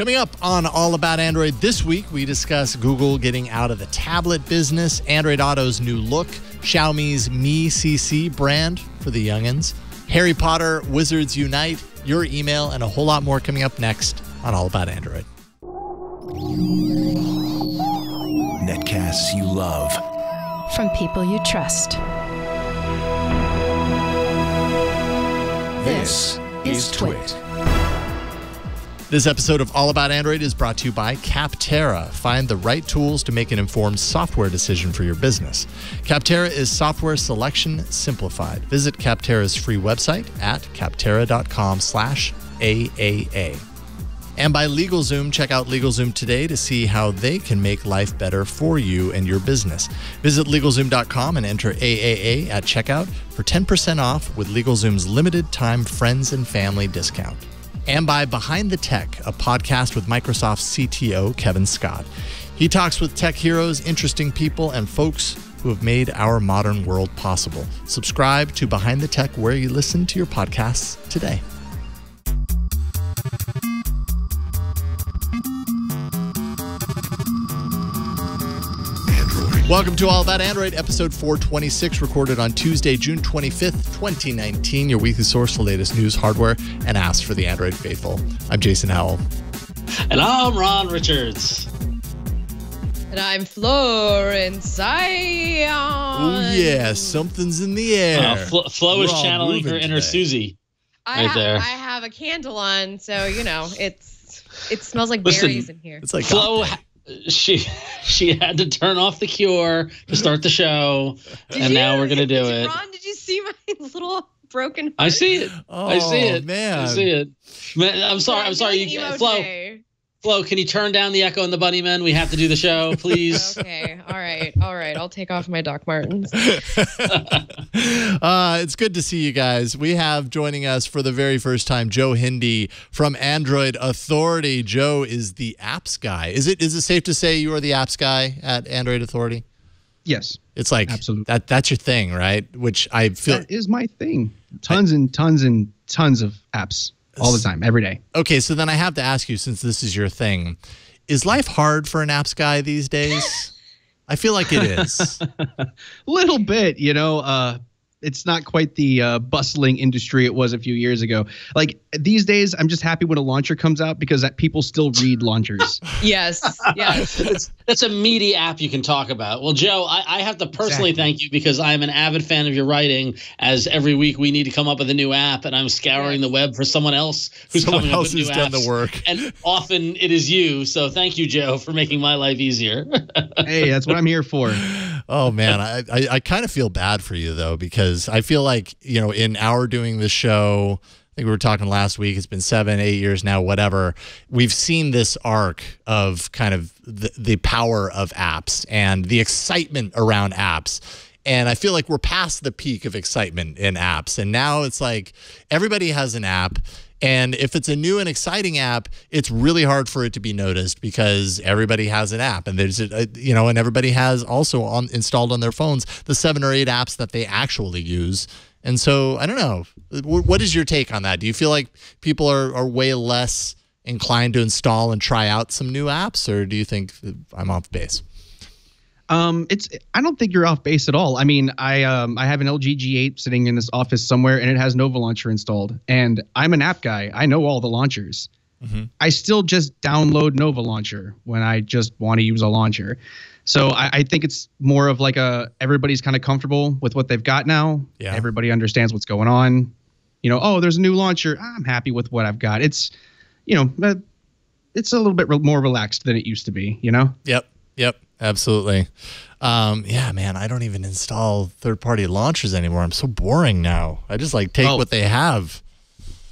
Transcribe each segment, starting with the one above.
Coming up on All About Android this week, we discuss Google getting out of the tablet business, Android Auto's new look, Xiaomi's Mi CC brand for the youngins, Harry Potter, Wizards Unite, your email, and a whole lot more coming up next on All About Android. Netcasts you love. From people you trust. This is Twit. This episode of All About Android is brought to you by Capterra. Find the right tools to make an informed software decision for your business. Capterra is software selection simplified. Visit Capterra's free website at capterra.com slash AAA. And by LegalZoom, check out LegalZoom today to see how they can make life better for you and your business. Visit LegalZoom.com and enter AAA at checkout for 10% off with LegalZoom's limited time friends and family discount and by Behind the Tech, a podcast with Microsoft CTO Kevin Scott. He talks with tech heroes, interesting people, and folks who have made our modern world possible. Subscribe to Behind the Tech where you listen to your podcasts today. Welcome to All About Android, episode 426, recorded on Tuesday, June 25th, 2019. Your weekly source for latest news, hardware, and apps for the Android faithful. I'm Jason Howell. And I'm Ron Richards. And I'm Florence Ion. Oh, yeah, something's in the air. Uh, Flo, Flo is channeling her inner today. Susie. I, right ha- there. I have a candle on, so, you know, it's it smells like Listen, berries in here. It's like Flo she she had to turn off the cure to start the show, did and you, now we're gonna do did it. Ron, did you see my little broken? Heart? I see it. Oh, I see oh, it. Man, I see it. Man, I'm sorry. I'm sorry. You, Flo. Flo, can you turn down the echo and the bunnymen? We have to do the show, please. okay. All right. All right. I'll take off my Doc Martens. uh, it's good to see you guys. We have joining us for the very first time Joe Hindy from Android Authority. Joe is the apps guy. Is it is it safe to say you are the apps guy at Android Authority? Yes. It's like absolutely that that's your thing, right? Which I feel that is my thing. Tons I, and tons and tons of apps all the time, every day. Okay, so then I have to ask you, since this is your thing, is life hard for an apps guy these days? I feel like it is. A little bit, you know. Uh, it's not quite the uh, bustling industry it was a few years ago. Like these days, I'm just happy when a launcher comes out because that people still read launchers. yes, yes. that's a meaty app you can talk about. Well, Joe, I, I have to personally exactly. thank you because I'm an avid fan of your writing. As every week we need to come up with a new app, and I'm scouring yes. the web for someone else who's someone coming else up with new new apps. done the work. And often it is you. So thank you, Joe, for making my life easier. hey, that's what I'm here for. Oh man, I I, I kind of feel bad for you though because I feel like you know in our doing the show. I think we were talking last week. It's been seven, eight years now, whatever. We've seen this arc of kind of the, the power of apps and the excitement around apps. And I feel like we're past the peak of excitement in apps. And now it's like everybody has an app. And if it's a new and exciting app, it's really hard for it to be noticed because everybody has an app, and there's a, you know, and everybody has also on installed on their phones the seven or eight apps that they actually use. And so I don't know. What is your take on that? Do you feel like people are, are way less inclined to install and try out some new apps, or do you think uh, I'm off base? Um, it's I don't think you're off base at all. I mean, I um I have an LG G8 sitting in this office somewhere, and it has Nova Launcher installed. And I'm an app guy. I know all the launchers. Mm-hmm. I still just download Nova Launcher when I just want to use a launcher. So I, I, think it's more of like a everybody's kind of comfortable with what they've got now. Yeah. Everybody understands what's going on. You know, oh, there's a new launcher. I'm happy with what I've got. It's, you know, it's a little bit re- more relaxed than it used to be. You know. Yep. Yep. Absolutely. Um, yeah, man, I don't even install third party launchers anymore. I'm so boring now. I just like take oh. what they have.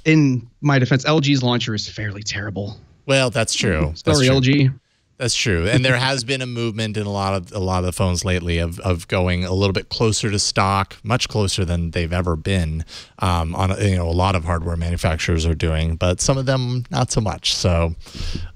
In my defense, LG's launcher is fairly terrible. Well, that's true. Sorry, that's true. LG. That's true, and there has been a movement in a lot of a lot of the phones lately of of going a little bit closer to stock, much closer than they've ever been. Um, on you know, a lot of hardware manufacturers are doing, but some of them not so much. So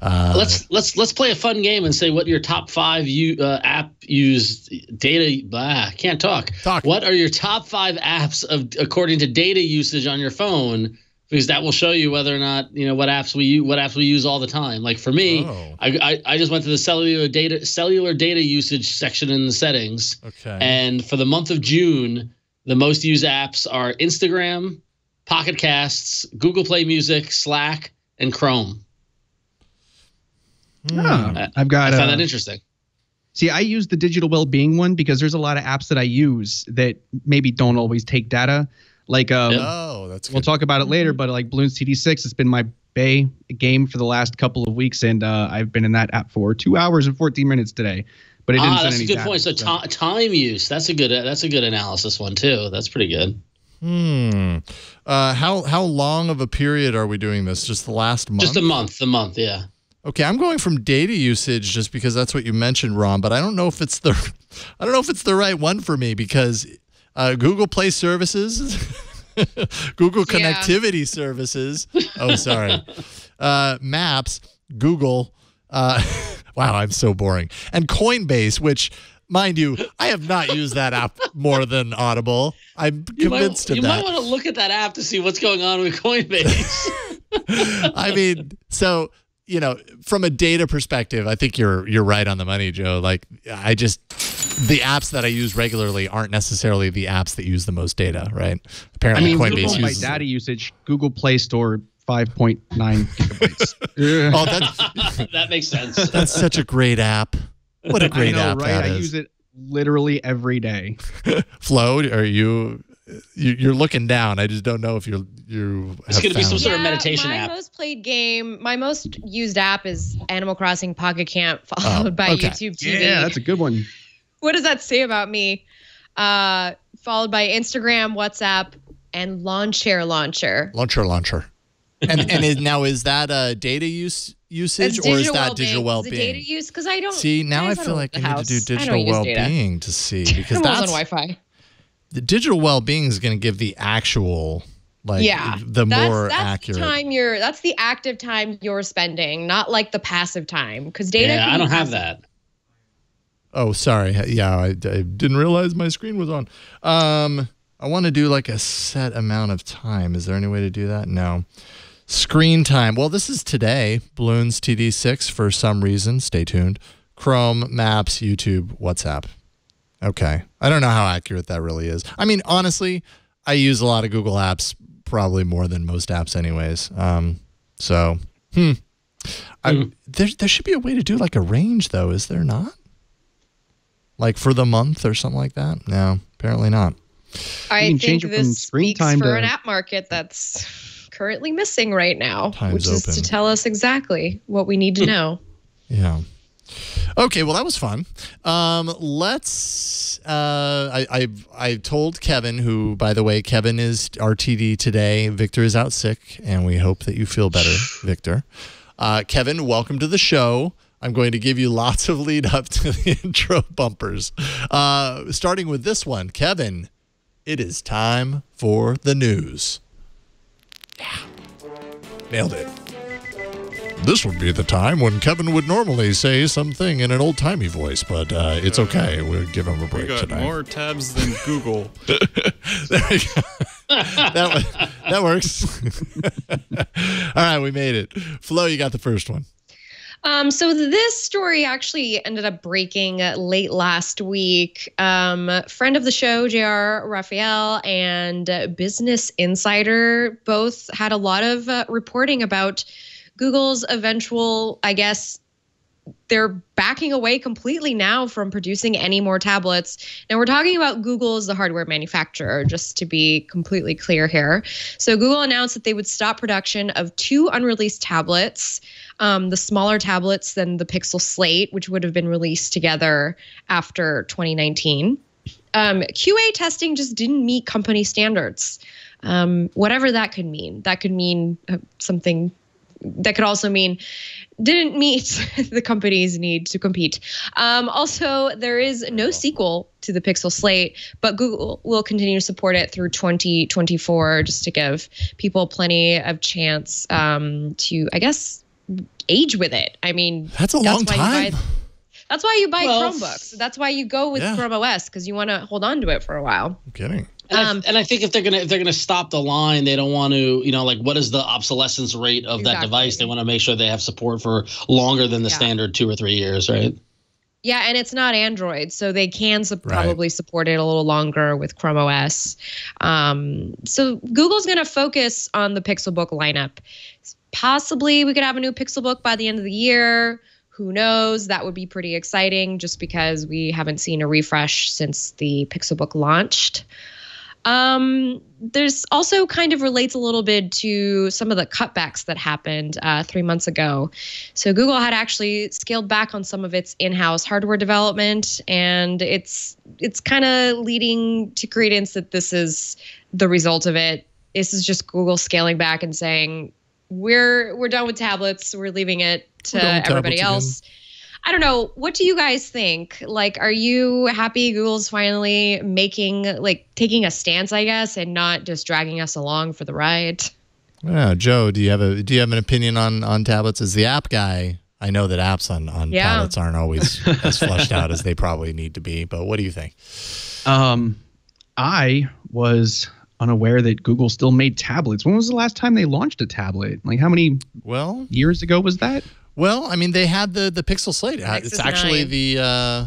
uh, let's let's let's play a fun game and say what your top five you uh, app used data. Blah, can't talk. Talk. What are your top five apps of according to data usage on your phone? Because that will show you whether or not you know what apps we use, what apps we use all the time. Like for me, Oh. I, I I just went to the cellular data cellular data usage section in the settings, Okay. and for the month of June, the most used apps are Instagram, Pocket Casts, Google Play Music, Slack, and Chrome. Ah, I've got. I found uh, that interesting. See, I use the digital well-being one because there's a lot of apps that I use that maybe don't always take data. Like, um, Oh, that's good. we'll talk about it later, but like Bloons TD6, it's been my Bay game for the last couple of weeks, and uh, I've been in that app for two hours and 14 minutes today. But it didn't Ah, send that's a good data, point. So ti time use that's a good that's a good analysis one too. That's pretty good. Hmm. Uh, how how long of a period are we doing this? Just the last month? Just a month, a month, yeah. Okay, I'm going from data usage just because that's what you mentioned, Ron. But I don't know if it's the, I don't know if it's the right one for me because uh, Google Play Services, Google Yeah. Connectivity Services. Oh, sorry, uh, Maps, Google. Uh, wow, I'm so boring. And Coinbase, which. Mind you, I have not used that app more than Audible. I'm You might, convinced you of might want to look at that app to see what's going on with Coinbase. I mean, so you know, from a data perspective, I think you're you're right on the money, Joe. Like, I just the apps that I use regularly aren't necessarily the apps that use the most data, right? Apparently, I Apparently, mean, Coinbase Google, by uses. data usage, Google Play Store 5.9 gigabytes. Oh, that's that makes sense. that's such a great app. What a great know, app right? that I use it literally every day. Flo, are you? You- You're looking down. I just don't know if you're you. It's gonna be some found- sort of meditation my app. most played game, my most used app is Animal Crossing Pocket Camp, followed by Oh, okay. YouTube TV. Yeah, that's a good one. what does that say about me? Uh, followed by Instagram, WhatsApp, and Launcher Chair Launcher. launcher launcher. And and is, now is that a data use usage or is that well-being. digital Is it well-being? data use? Because I don't See, now I guys, don't feel like I need to do house. I don't digital use well-being to see because that's on Wi-Fi. The digital well-being is going to give the actual like yeah, the that's, more that's accurate. The time you're that's the active time you're spending, not like the passive time. Because data. yeah, I don't have that. Oh, sorry. Yeah, I, I didn't realize my screen was on. Um, I want to do like a set amount of time. Is there any way to do that? No. Screen time. Well, this is today. Bloons TD6 for some reason. Stay tuned. Chrome, Maps, YouTube, WhatsApp. Okay. I don't know how accurate that really is. I mean, honestly, I use a lot of Google apps, probably more than most apps, anyways. Um, so, hmm. I, there, there should be a way to do like a range, though, is there not? Like for the month or something like that? No, apparently not. I think change it from this screen speaks time for to- an app market that's currently missing right now, Time's which is open. to tell us exactly what we need to know. Yeah. Okay, well that was fun. Um, let's. Uh, I I I told Kevin, who by the way, Kevin is RTD today. Victor is out sick, and we hope that you feel better, Victor. Uh, Kevin, welcome to the show. I'm going to give you lots of lead up to the intro bumpers. Uh, starting with this one, Kevin. It is time for the news. Yeah, nailed it. This would be the time when Kevin would normally say something in an old timey voice, but uh, it's okay. We'll give him a break We break got tonight. more tabs than Google. There we go. that, that works. All right, we made it. Flo, you got the first one. Um, so this story actually ended up breaking uh, late last week. Um, friend of the show, Jr. Raphael, and uh, Business Insider both had a lot of uh, reporting about Google's eventual, I guess, they're backing away completely now from producing any more tablets. Now we're talking about Google as the hardware manufacturer, just to be completely clear here. So Google announced that they would stop production of two unreleased tablets, um, the smaller tablets than the Pixel Slate, which would have been released together after 2019. Um, QA testing just didn't meet company standards. Um, whatever that could mean. That could mean uh, something that could also mean didn't meet the company's need to compete. Um, also, there is no sequel to the Pixel Slate, but Google will continue to support it through 2024 just to give people plenty of chance um, to, I guess, age with it. I mean, That's a long why you time. buy- that's why you buy Well, Chromebooks. That's why you go with Yeah. Chrome OS because you want to hold on to it for a while. I'm kidding. And, Um, I, and I think if they're gonna if they're gonna stop the line, they don't want to, you know, like what is the obsolescence rate of that device? They want to make sure they have support for longer than the Yeah. standard two or three years, right? Yeah, and it's not Android, so they can su- Right. probably support it a little longer with Chrome OS. Um, so Google's going to focus on the Pixelbook lineup. Possibly we could have a new Pixelbook by the end of the year. Who knows? That would be pretty exciting just because we haven't seen a refresh since the Pixelbook launched. Um, there's also kind of relates a little bit to some of the cutbacks that happened uh, three months ago. So Google had actually scaled back on some of its in-house hardware development, and it's it's kind of leading to credence that this is the result of it. This is just Google scaling back and saying we're we're done with tablets. We're leaving it to We're everybody else. I don't know. What do you guys think? Like, are you happy Google's finally making, like, taking a stance, I guess, and not just dragging us along for the ride? Yeah, Joe, do you have a do you have an opinion on on tablets? As the app guy, I know that apps on on Yeah. tablets aren't always as fleshed out as they probably need to be. But what do you think? Um, I was unaware that Google still made tablets. When was the last time they launched a tablet? Like how many Well, years ago was that? Well, I mean, they had the the Pixel Slate. it's actually 9. the uh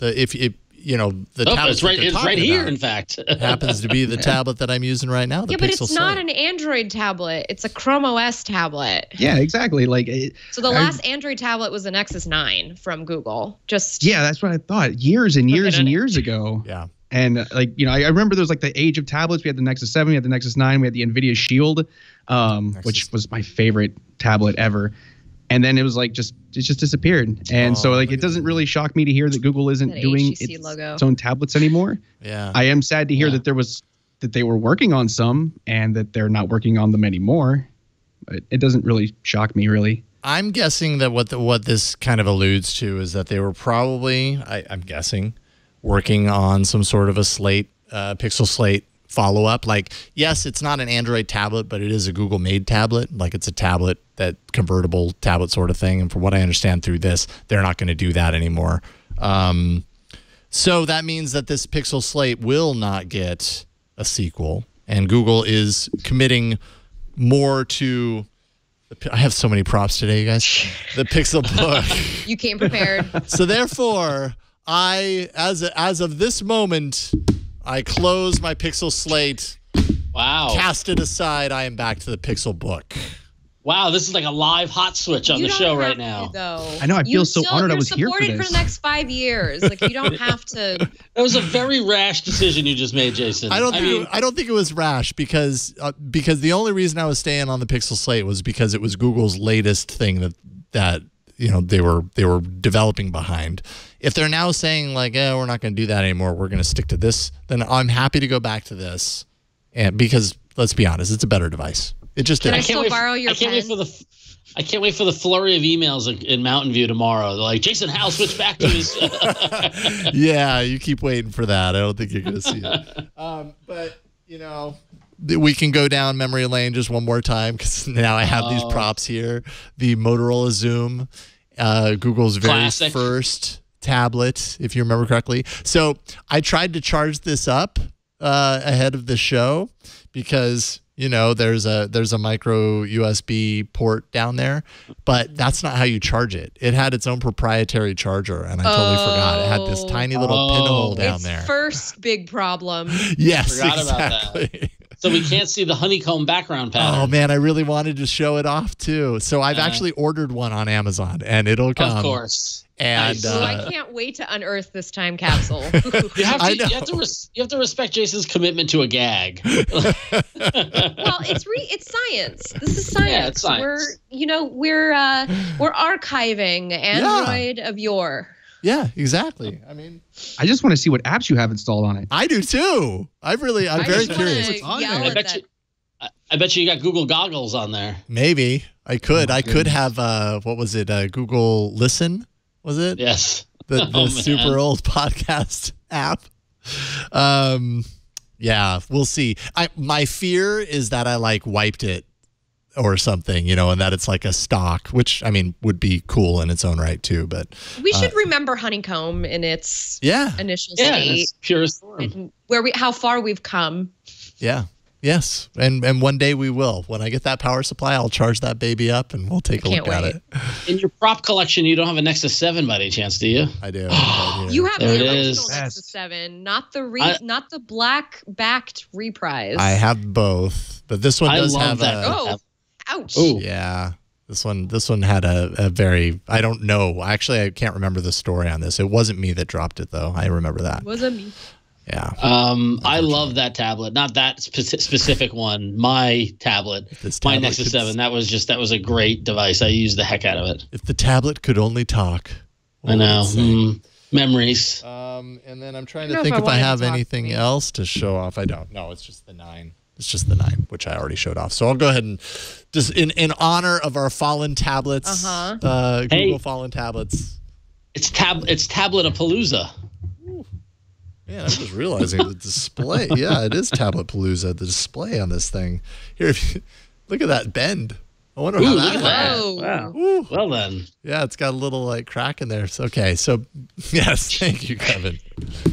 the if it you know the Oh, tablet it's that right. It's right here. about In fact, happens to be the tablet that I'm using right now. The yeah, but Pixel it's not Slate. an Android tablet. It's a Chrome OS tablet. Yeah, exactly. Like it, So the I- last Android tablet was the Nexus 9 from Google. Just yeah, that's what I thought. Years and years and Forget it. years ago. yeah. And uh, like you know, I, I remember there was like the age of tablets. We had the Nexus Seven, we had the Nexus Nine, we had the Nvidia Shield, um, which was my favorite tablet ever. And then it was like just it just disappeared. And so Oh, like it doesn't really shock me to hear that Google isn't That doing its, logo. its own tablets anymore. Yeah. I am sad to hear Yeah. that there was that they were working on some and that they're not working on them anymore. But it doesn't really shock me really. I'm guessing that what the, what this kind of alludes to is that they were probably, I, I'm guessing, working on some sort of a slate, uh, Pixel Slate follow up. Like, yes, it's not an Android tablet, but it is a Google made tablet. Like, it's a tablet that convertible tablet sort of thing. And from what I understand through this, they're not going to do that anymore. Um, so that means that this Pixel Slate will not get a sequel, and Google is committing more to. I have so many props today, you guys. The Pixel Book. you came prepared. so therefore, I, as as of this moment, I close my Pixel Slate, wow, cast it aside. I am back to the Pixel Book. wow, this is like a live hot switch on You the don't show have right to, now. though. I know, I You feel so still- honored I was here for supported this. for the next five years. Like you don't have to. That was a very rash decision you just made, Jason. I don't think mean, it, I don't think it was rash because uh, because the only reason I was staying on the Pixel Slate was because it was Google's latest thing that that you know they were they were developing behind. If they're now saying like, "Yeah, we're not going to do that anymore. We're going to stick to this," then I'm happy to go back to this, and because let's be honest, it's a better device. It just Can I is. still wait for- borrow your I can't wait for the. I can't wait for the flurry of emails in- in Mountain View tomorrow. They're like, Jason Howell switched back to his. yeah, you keep waiting for that. I don't think you're going to see it. Um, but you know, we can go down memory lane just one more time because now I have these Oh. props here. The Motorola Xoom, uh, Google's very Classic. first tablet, if you remember correctly. So I tried to charge this up uh, ahead of the show because you know there's a there's a micro USB port down there, but that's not how you charge it. It had its own proprietary charger, and I totally forgot. It had this Oh. tiny little Oh. pinhole down its there. first big problem. yes, Forgot about that. exactly. So we can't see the honeycomb background pattern. Oh man, I really wanted to show it off too. So I've Uh, actually ordered one on Amazon, and it'll come. of course. And Nice. Ooh, uh, I can't wait to unearth this time capsule. You have I to. You have to. Res- you have to respect Jason's commitment to a gag. well, it's re- it's science. This is science. Yeah, it's science. We're you know we're uh, we're archiving Android of yore. Yeah, exactly. I mean, I just want to see what apps you have installed on it. I do too. I really, I'm I very curious. What's on there? I bet you. I, I bet you you got Google goggles on there. Maybe I could. Oh, I could have. Uh, what was it? Uh, Google Listen. Was it Yes. the, the Oh, super old podcast app? Um, yeah, we'll see. I my fear is that I like wiped it or something, you know, and that it's like a stock, which I mean would be cool in its own right too. But we uh, should remember honeycomb in its yeah, initial Yeah, state, it's purest form. where we how far we've come. yeah, yes, and and one day we will. When I get that power supply, I'll charge that baby up, and we'll take a Can't look at wait. it. In your prop collection, you don't have a Nexus 7 by any chance, do you? I do. I do. You have There the it original is. Nexus Seven, not the re, I- not the black backed reprise. I have both, but this one I does love have that. a. Oh. Ouch. Ooh. Yeah. This one this one had a, a very I don't know. Actually I can't remember the story on this. It wasn't me that dropped it though. I remember that. Was a me. Yeah. Um, I love that tablet. Not that speci- specific one. My tablet, This my tablet Nexus could- Seven. That was just that was a great device. I used the heck out of it. If the tablet could only talk. I know. Mm, memories. Um and then I'm trying to think if if I I have talk to anything else to show off. I don't. No, it's just the 9. It's just the 9, which I already showed off. So I'll go ahead and just in in honor of our fallen tablets, Uh-huh. uh Google Hey. fallen tablets. It's tab. It's tablet of Palooza. Yeah, I'm just realizing the display. Yeah, it is Tablet Palooza. The display on this thing. Here, if you, look at that bend. I wonder Ooh, how look that at that. Whoa. Wow. Ooh. Well then. Yeah, it's got a little like crack in there. So, okay, so yes, thank you, Kevin.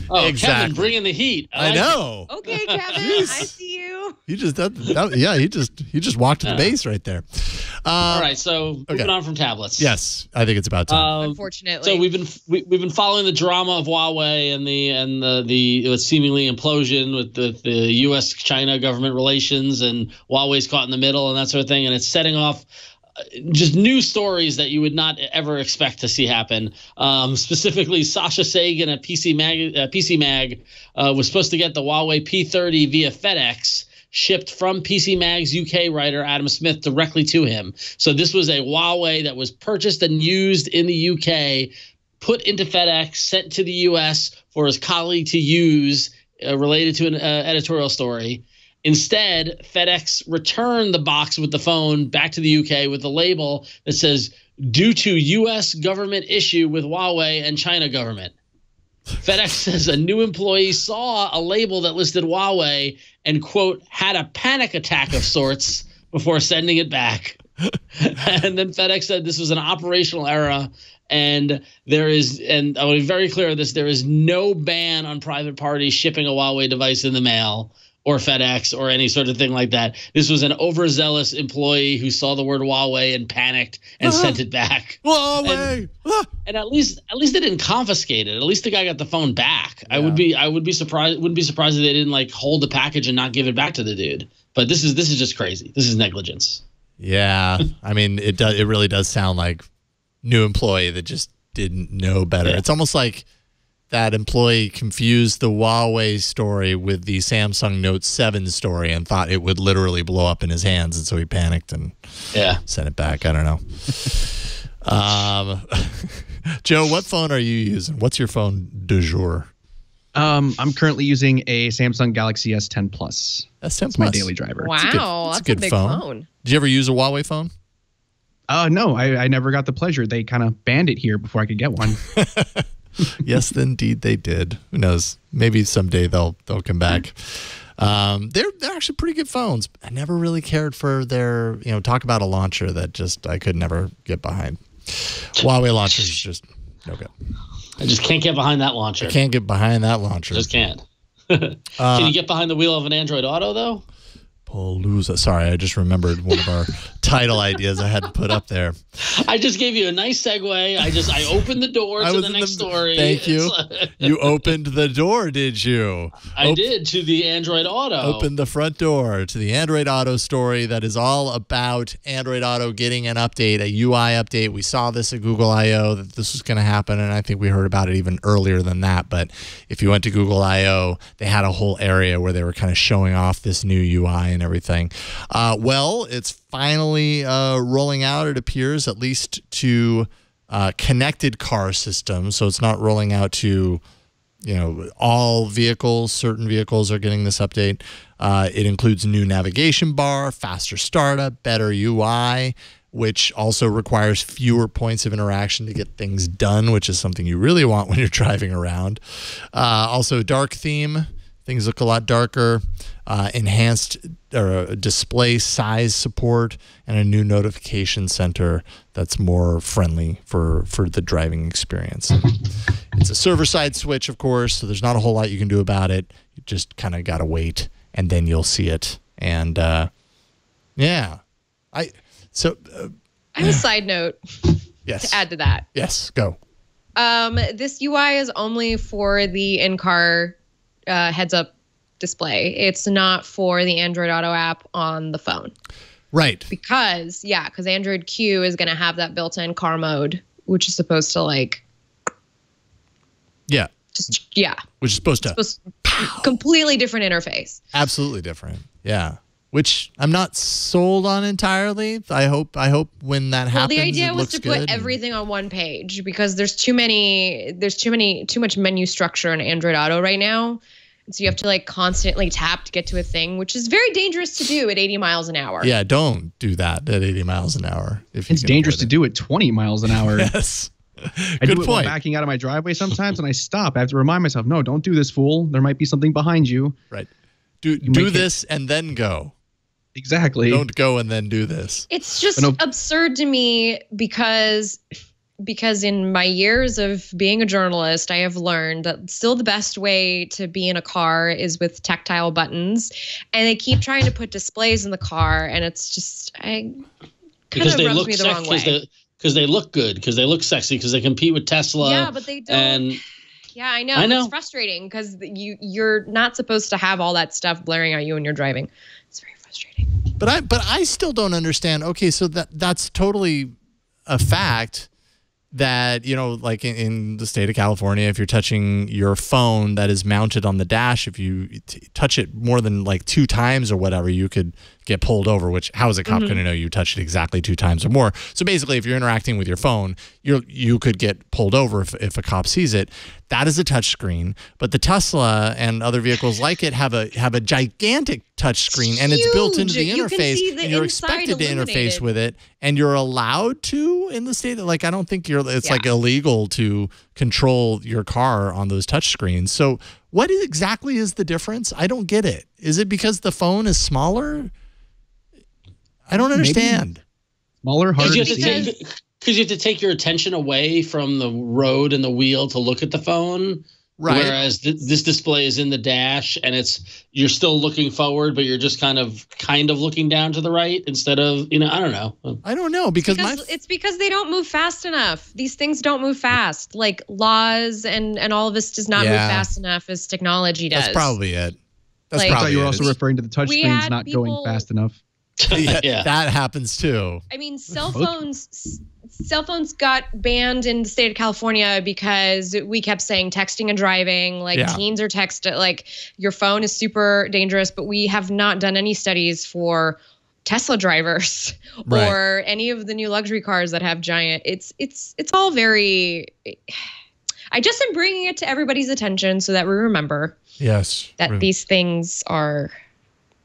Oh, Exactly. Kevin, bringing the heat. I like it. know. Okay, Kevin, I see you. You just that, that yeah, he just he just walked to the Yeah. base right there. Uh, All right, so moving on from tablets. Yes, I think it's about time. Um, Unfortunately. So we've been we, we've been following the drama of Huawei and the and the the seemingly implosion with the the U.S. China government relations and Huawei's caught in the middle and that sort of thing, and it's setting off uh, just new stories that you would not ever expect to see happen. Um, specifically, Sascha Segan at PC Mag uh, PC Mag uh, was supposed to get the Huawei P30 via FedEx. Shipped from PC Mag's UK writer Adam Smith directly to him. So this was a Huawei that was purchased and used in the UK put into FedEx, sent to the U.S. for his colleague to use, uh, related to an uh, editorial story. Instead, FedEx returned the box with the phone back to the UK with a label that says, "Due to U.S. government issue with Huawei and China government." FedEx says a new employee saw a label that listed Huawei and quote had a panic attack of sorts before sending it back. and then FedEx said this was an operational error and there is and I want to be very clear of this there is no ban on private parties shipping a Huawei device in the mail or FedEx or any sort of thing like that. This was an overzealous employee who saw the word Huawei and panicked and sent it back. Huawei. Ah! And at least at least they didn't confiscate it. At least the guy got the phone back. I would be I would be surprised wouldn't be surprised if they didn't like hold the package and not give it back to the dude. But this is this is just crazy. This is negligence. Yeah, I mean it does. It really does sound like new employee that just didn't know better. Yeah. It's almost like that employee confused the Huawei story with the Samsung Note 7 story and thought it would literally blow up in his hands, and so he panicked and Yeah. sent it back. I don't know. um, Joe, what phone are you using? What's your phone du jour? Um, I'm currently using a Samsung Galaxy S10 Plus. S10 It's my Plus. daily driver. wow, a good- it's a that's a, good big phone. phone. Did you ever use a Huawei phone? Uh, no, I, I never got the pleasure. They kind of banned it here before I could get one. yes, indeed they did. Who knows? Maybe someday they'll they'll come back. Um, they're they're actually pretty good phones. I never really cared for their you know talk about a launcher that just I could never get behind. Huawei launchers is just no good. I just can't get behind that launcher. I Can't get behind that launcher. Just can't. Uh, Can you get behind the wheel of an Android Auto though? Palooza. Sorry, I just remembered one of our title ideas I had to put up there. I just gave you a nice segue. I just I opened the door I to the next the- story. Thank you. You opened the door, did you? I Op- did to the Android Auto. Open the front door to the Android Auto story that is all about Android Auto getting an update, a UI update. We saw this at Google I/O that this was going to happen, and I think we heard about it even earlier than that. But if you went to Google I/O, they had a whole area where they were kind of showing off this new UI and everything. Uh, well, it's finally uh, rolling out. It appears, at least to uh, connected car systems. So it's not rolling out to you know all vehicles certain vehicles are getting this update uh, it includes new navigation bar faster startup better ui which also requires fewer points of interaction to get things done which is something you really want when you're driving around uh, also dark theme Things look a lot darker, uh, enhanced or display size support, and a new notification center that's more friendly for for the driving experience. it's a server side switch, of course, so there's not a whole lot you can do about it. You just kind of gotta wait, and then you'll see it. And uh, yeah, I so uh, I have a side note yes, to add to that. yes, go. Um, this UI is only for the in-car uh, heads-up display. It's not for the Android Auto app on the phone Right. because yeah, because Android Q is going to have that built-in car mode, which is supposed to like Yeah, just yeah, which is supposed to supposed completely different interface. absolutely different. Yeah. Which I'm not sold on entirely. I hope I hope when that Well, happens, the idea it was to put everything on one page because there's too many there's too many too much menu structure in Android Auto right now. And so you have to like constantly tap to get to a thing, which is very dangerous to do at 80 miles an hour. Yeah, don't do that at 80 miles an hour. If It's dangerous avoid to it. do at 20 miles an hour. Yes. I Good do it while point. backing out of my driveway sometimes, and I stop. I have to remind myself, no, don't do this, fool. There might be something behind you. Right. Do You do make it- this and then go. Exactly. Don't go and then do this. It's just absurd to me because because in my years of being a journalist, I have learned that still the best way to be in a car is with tactile buttons, and they keep trying to put displays in the car, and it's just I because kinda they rubs look me the wrong sexy. way. Because they, 'cause they look good. Because they look sexy. Because they compete with Tesla. yeah, but they don't. and yeah, I know. I know. It's frustrating because you you're not supposed to have all that stuff blaring at you when you're driving. It's very frustrating. But I but I still don't understand. Okay, so that that's totally a fact that you know like in, in the state of California if you're touching your phone that is mounted on the dash if you touch it more than like two times or whatever you could get pulled over which how is a cop mm-hmm. going to know you touched it exactly two times or more so basically if you're interacting with your phone you're you could get pulled over if, if a cop sees it that is a touch screen but the Tesla and other vehicles like it have a have a gigantic touch screen and it's built into the. You can interface see the and you're expected to interface with it and you're allowed to in the state like I don't think you're it's Yeah. like illegal to control your car on those touch screens. So what is, exactly is the difference? I don't get it. Is it because the phone is smaller? I don't Maybe. understand. Smaller, harder Because to you, have see. to take- 'cause you have to take your attention away from the road and the wheel to look at the phone. Right. Whereas th- this display is in the dash and it's you're still looking forward, but you're just kind of kind of looking down to the right instead of you know I don't know. I don't know because, because my it's because they don't move fast enough. These things don't move fast. Like laws and and all of this does not move fast enough as technology does. that's probably it. That's Like- I thought probably you were it. also referring to the touch screens had not going fast enough. yeah, yeah. that happens too. I mean, cell phones cell phones got banned in the state of California because we kept saying texting and driving like Yeah. teens are text like your phone is super dangerous, but we have not done any studies for Tesla drivers Right. or any of the new luxury cars that have giant it's it's it's all very I just am bringing it to everybody's attention so that we remember Yes. that Re- these things are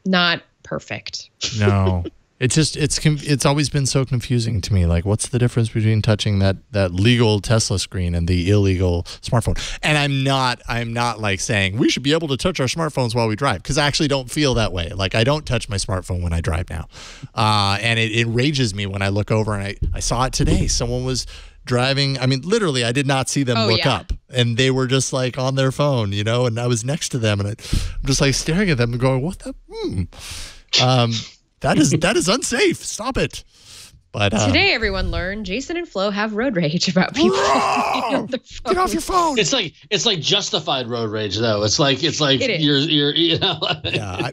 not perfect. No. It's just it's it's always been so confusing to me. Like, what's the difference between touching that that legal Tesla screen and the illegal smartphone? And I'm not I'm not like saying we should be able to touch our smartphones while we drive because I actually don't feel that way. Like, I don't touch my smartphone when I drive now, uh, and it enrages me when I look over and I I saw it today. Someone was driving. I mean, literally, I did not see them Oh, look yeah. up, and they were just like on their phone, you know. And I was next to them, and I, I'm just like staring at them and going, "What the?" Hmm. Um, that is that is unsafe. Stop it. But uh, Today, everyone learned Jason and Flo have road rage about people. being on get off your phone. It's like it's like justified road rage though. It's like it's like It is. you're you're you know. yeah, I,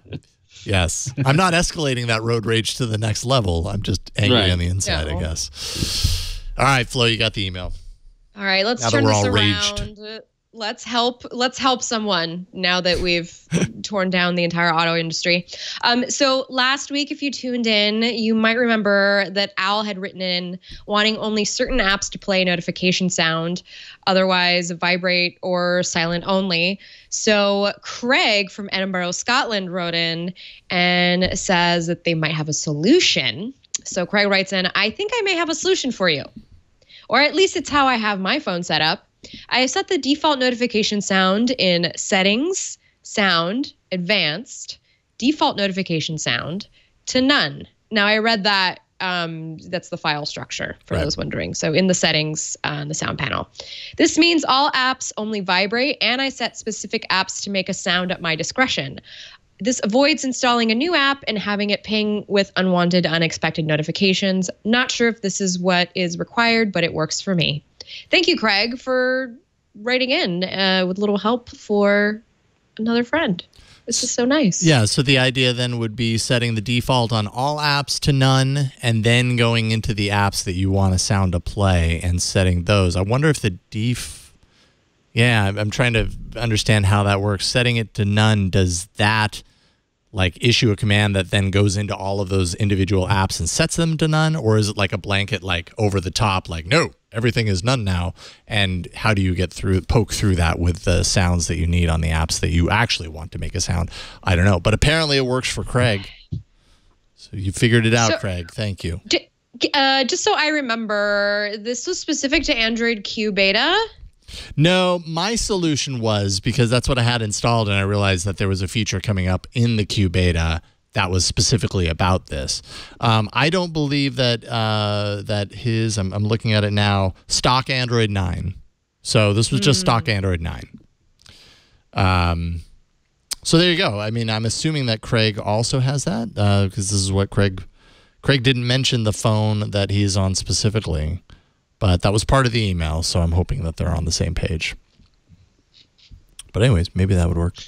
yes, I'm not escalating that road rage to the next level. I'm just angry Right. on the inside, I guess. All right, Flo, you got the email. All right, let's Now turn this around. raged. Let's help. Let's help someone now that we've torn down the entire auto industry. Um, so last week, if you tuned in, you might remember that Al had written in wanting only certain apps to play notification sound, otherwise vibrate or silent only. So Craig from Edinburgh, Scotland, wrote in and says that they might have a solution. So Craig writes in, I think I may have a solution for you or at least it's how I have my phone set up. I have set the default notification sound in settings, sound, advanced, default notification sound to none. Now, I read that um, that's the file structure for Right. those wondering. So in the settings on the sound panel, this means all apps only vibrate, and I set specific apps to make a sound at my discretion. This avoids installing a new app and having it ping with unwanted, unexpected notifications. Not sure if this is what is required, but it works for me. Thank you, Craig, for writing in uh, with a little help for another friend. This is so nice. Yeah, so the idea then would be setting the default on all apps to none and then going into the apps that you want a sound to play and setting those. I wonder if the def Yeah, I'm- I'm trying to understand how that works. Setting it to none does that like issue a command that then goes into all of those individual apps and sets them to none or is it like a blanket like over the top like no, everything is none now and how do you get through poke through that with the sounds that you need on the apps that you actually want to make a sound? I don't know, but apparently it works for Craig. So you figured it out, So- Craig. Thank you. Uh, just so I remember, this was specific to Android Q beta. No, my solution was because that's what I had installed, and I realized that there was a feature coming up in the Q beta that was specifically about this. Um, I don't believe that uh, that his. I'm, I'm looking at it now. Stock Android nine. So this was just stock Android nine. Um, so there you go. I mean, I'm assuming that Craig also has that because this is what Craig. Craig didn't mention the phone that he's on specifically but that was part of the email, so I'm hoping that they're on the same page. But anyways, maybe that would work. I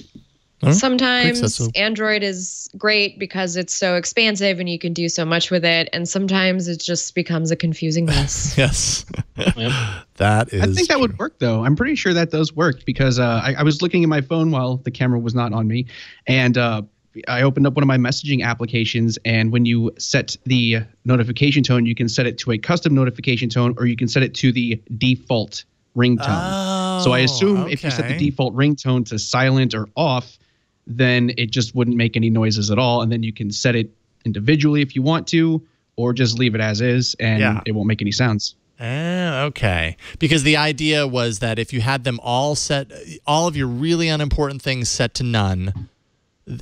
don't know. Sometimes Craig says so. Android is great because it's so expansive and you can do so much with it, and sometimes it just becomes a confusing mess. Yes, Yep. that is. I think that would work though. I'm pretty sure that does work because uh, I, I was looking at my phone while the camera was not on me, and uh, I opened up one of my messaging applications. And when you set the notification tone, you can set it to a custom notification tone, or you can set it to the default ringtone. so I assume if you set the okay. default ringtone to silent or off, then it just wouldn't make any noises at all. And then you can set it individually if you want to, or just leave it as is, and Yeah. it won't make any sounds. Ah, okay. Because the idea was that if you had them all set, all of your really unimportant things set to none,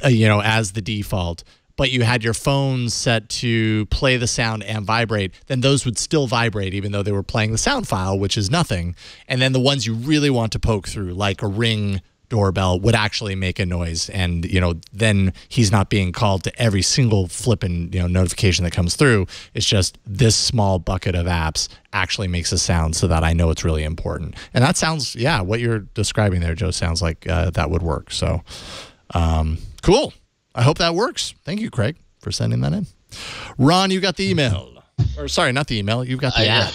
uh, you know, as the default, but you had your phone set to play the sound and vibrate, then those would still vibrate even though they were playing the sound file, which is nothing. And then the ones you really want to poke through, like a ring doorbell, would actually make a noise. And, you know, then he's not being called to every single flipping, you know, notification that comes through. It's just this small bucket of apps actually makes a sound so that I know it's really important. And that sounds, yeah, what you're describing there, Joe, sounds like uh, that would work. So, um, cool. I hope that works. Thank you, Craig, for sending that in. Ron, you got the email. Or sorry, not the email. You've got the uh, ad.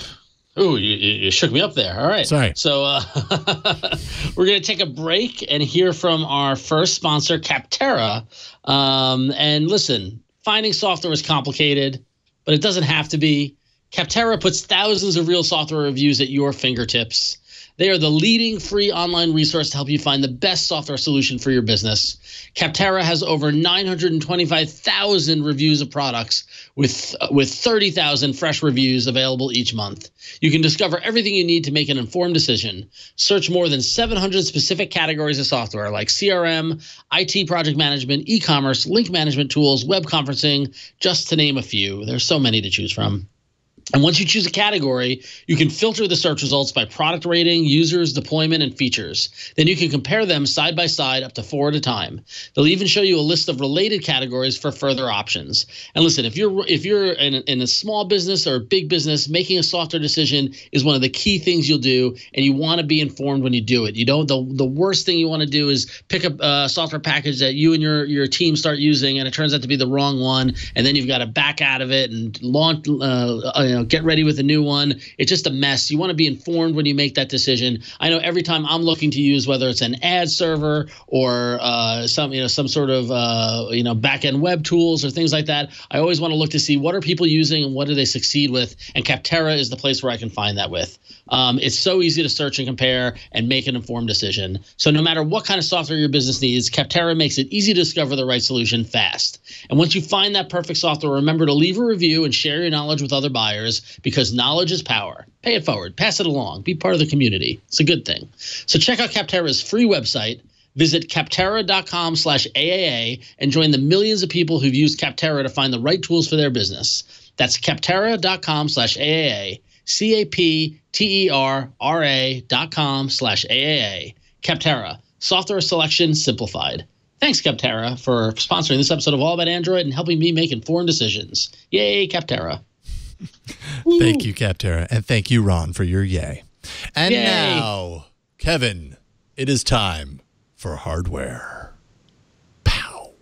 Ooh, you, you you shook me up there. All right. Sorry. So uh, we're going to take a break and hear from our first sponsor, Capterra. Um, and listen, finding software is complicated, but it doesn't have to be. Capterra puts thousands of real software reviews at your fingertips. They are the leading free online resource to help you find the best software solution for your business. Capterra has over 925,000 reviews of products with uh, with 30,000 fresh reviews available each month. You can discover everything you need to make an informed decision. Search more than 700 specific categories of software like CRM, IT project management, e-commerce, link management tools, web conferencing, just to name a few. There's so many to choose from. And once you choose a category, you can filter the search results by product rating, users, deployment, and features. Then you can compare them side by side up to four at a time. They'll even show you a list of related categories for further options. And listen, if you're if you're in in a small business or a big business, making a software decision is one of the key things you'll do, and you want to be informed when you do it. You don't the the worst thing you want to do is pick a software package that you and your your team start using, and it turns out to be the wrong one, and then you've got to back out of it and launch. Uh, uh, know, get ready with a new one. It's just a mess. You want to be informed when you make that decision. I know every time I'm looking to use whether it's an ad server or uh, some you know some sort of uh, you know back end web tools or things like that, I always want to look to see what are people using and what do they succeed with. And Capterra is the place where I can find that with. Um, it's so easy to search and compare and make an informed decision. So no matter what kind of software your business needs, Capterra makes it easy to discover the right solution fast. And once you find that perfect software, remember to leave a review and share your knowledge with other buyers because knowledge is power. Pay it forward, pass it along, be part of the community. It's a good thing. So check out Capterra's free website Visit Capterra.com slash AAA and join the millions of people who've used Capterra to find the right tools for their business. That's Capterra.com slash AAA. C A P T E R R A dot com slash AAA. Capterra, software selection simplified. Thanks, Capterra, for sponsoring this episode of All About Android and helping me make informed decisions. Yay, Capterra. Thank you, Capterra. And thank you, Ron, for your yay. And Yay. now, Kevin, it is time for hardware. Pow.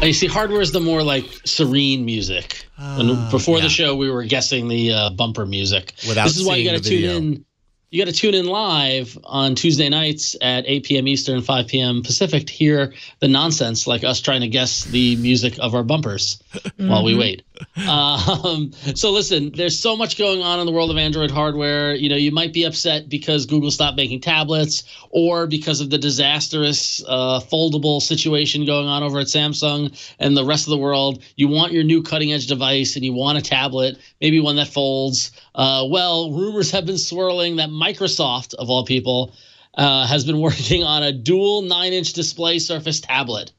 Uh, You see, hardware is the more like serene music. and before yeah. the show, we were guessing the uh, bumper music. Without this is why you got to tune in. You got to tune in live on Tuesday nights at 8 p.m. Eastern, 5 p.m. Pacific to hear the nonsense, like us trying to guess the music of our bumpers while we wait. Um, so listen, there's so much going on in the world of Android hardware. You know, you might be upset because Google stopped making tablets, or because of the disastrous uh, foldable situation going on over at Samsung and the rest of the world. You want your new cutting edge device, and you want a tablet, maybe one that folds. Uh, well, rumors have been swirling that Microsoft, of all people, uh, has been working on a dual nine-inch display Surface tablet,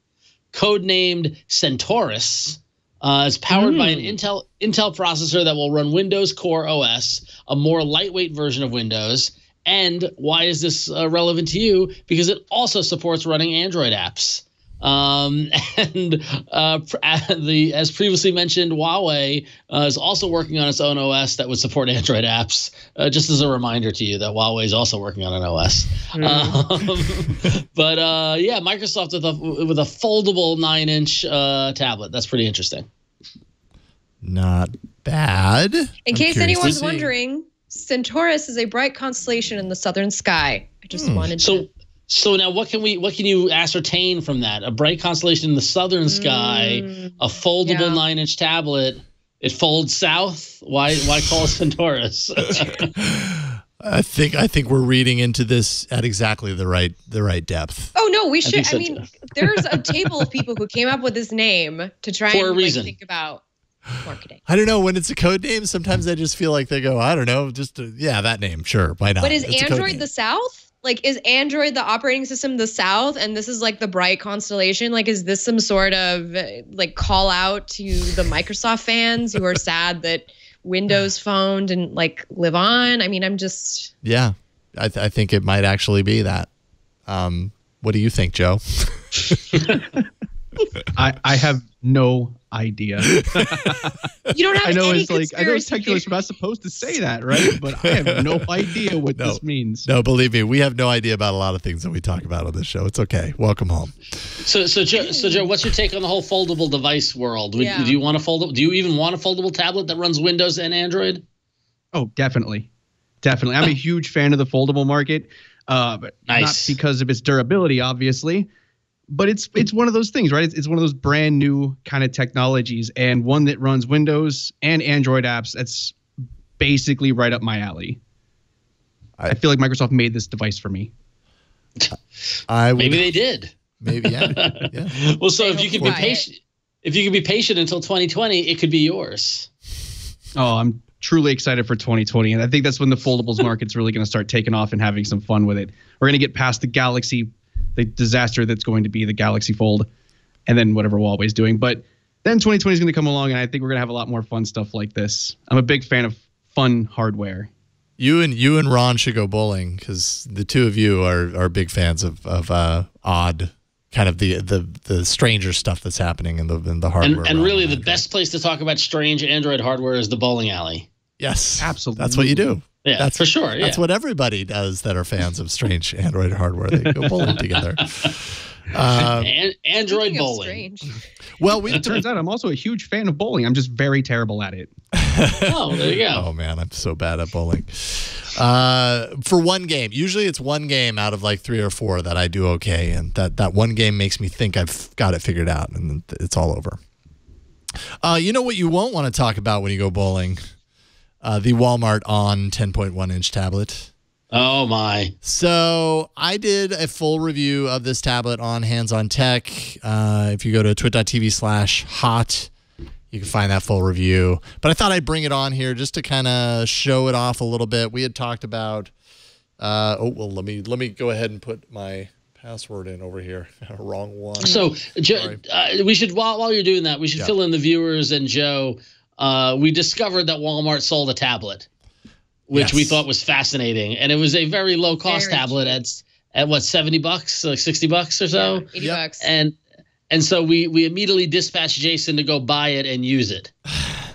codenamed Centaurus. Uh, it's powered by an Intel Intel processor that will run Windows Core OS, a more lightweight version of Windows. And why is this uh, relevant to you? Because it also supports running Android apps. Um, and uh, the as previously mentioned, Huawei uh, is also working on its own OS that would support Android apps. Uh, just as a reminder to you that Huawei is also working on an OS. Um, but uh, yeah, Microsoft with a with a foldable nine inch uh, tablet. That's pretty interesting. Not bad. In I'm case anyone's wondering, Centaurus is a bright constellation in the southern sky. I just Hmm. wanted So to. So now what can we what can you ascertain from that? A bright constellation in the southern sky, Mm, a foldable yeah. nine inch tablet. It folds south. Why why call it Centaurus? I think I think we're reading into this at exactly the right the right depth. Oh no, we should. I, so, mean, too. there's a table of people who came up with this name to try For a and like, think about marketing. I don't know when it's a code name. Sometimes I just feel like they go, I don't know, just uh yeah, that name, sure, why not? But is It's Android the South? Like, is Android the operating system the South, and this is like the bright constellation? Like, is this some sort of like call out to the Microsoft fans who are sad that Windows Phone didn't like live on? I mean, I'm just Yeah, I, th- I think it might actually be that. Um, what do you think, Joe? I, I have no idea. you don't have. I know any it's like I know it's technically we're not supposed to say that, right? But I have no idea what No. this means. No, believe me, we have no idea about a lot of things that we talk about on this show. It's okay. Welcome home. so so Joe, so Joe, what's your take on the whole foldable device world? Would, Yeah. Do you want a foldable? Do you even want a foldable tablet that runs Windows and Android? Oh, definitely, definitely. I'm a huge fan of the foldable market, uh, but Nice. not because of its durability, obviously. But it's it's one of those things, right? It's, it's one of those brand new kind of technologies, and one that runs Windows and Android apps. That's basically right up my alley. I- I feel like Microsoft made this device for me. I would, Maybe they did. maybe yeah, yeah. Well, so I if you hope could be buy it. patient, if you could be patient until 2020, it could be yours. Oh, I'm truly excited for 2020, and I think that's when the foldables market's really going to start taking off and having some fun with it. We're going to get past the Galaxy, the disaster that's going to be the Galaxy Fold, and then whatever Huawei's doing. But then 2020 is going to come along, and I think we're going to have a lot more fun stuff like this. I'm a big fan of fun hardware. You and you and Ron should go bowling because the two of you are are big fans of of uh, odd kind of the the the stranger stuff that's happening in the in the hardware. And, and really, the Android. best place to talk about strange Android hardware is the bowling alley. Yes, Absolutely. That's what you do. Yeah, That's for sure. Yeah. That's what everybody does that are fans of strange Android hardware. They go bowling together. Uh, An- Android bowling. strange. well, we It turns out I'm also a huge fan of bowling. I'm just very terrible at it. Oh, there you go. Oh man, I'm so bad at bowling. Uh, for one game, usually it's one game out of like three or four that I do okay, and that that one game makes me think I've got it figured out, and it's all over. Uh, you know what you won't want to talk about when you go bowling? Uh, the Walmart Onn 10.1 inch tablet. Oh my. So I did a full review of this tablet on Hands on Tech. Uh, if you go to twit.tv slash hot, You can find that full review. But I thought I'd bring it on here just to kind of show it off a little bit. We had talked about. Uh, oh well, let me let me go ahead and put my password in over here. Wrong one. So, Joe, uh, we should while while you're doing that, we should Yeah. fill in the viewers and Joe. Uh, we discovered that Walmart sold a tablet, which we thought was fascinating, and it was a very low cost Very tablet cheap. at at what seventy bucks, like sixty bucks or so, Eighty Yep. bucks. and and so we we immediately dispatched Jason to go buy it and use it.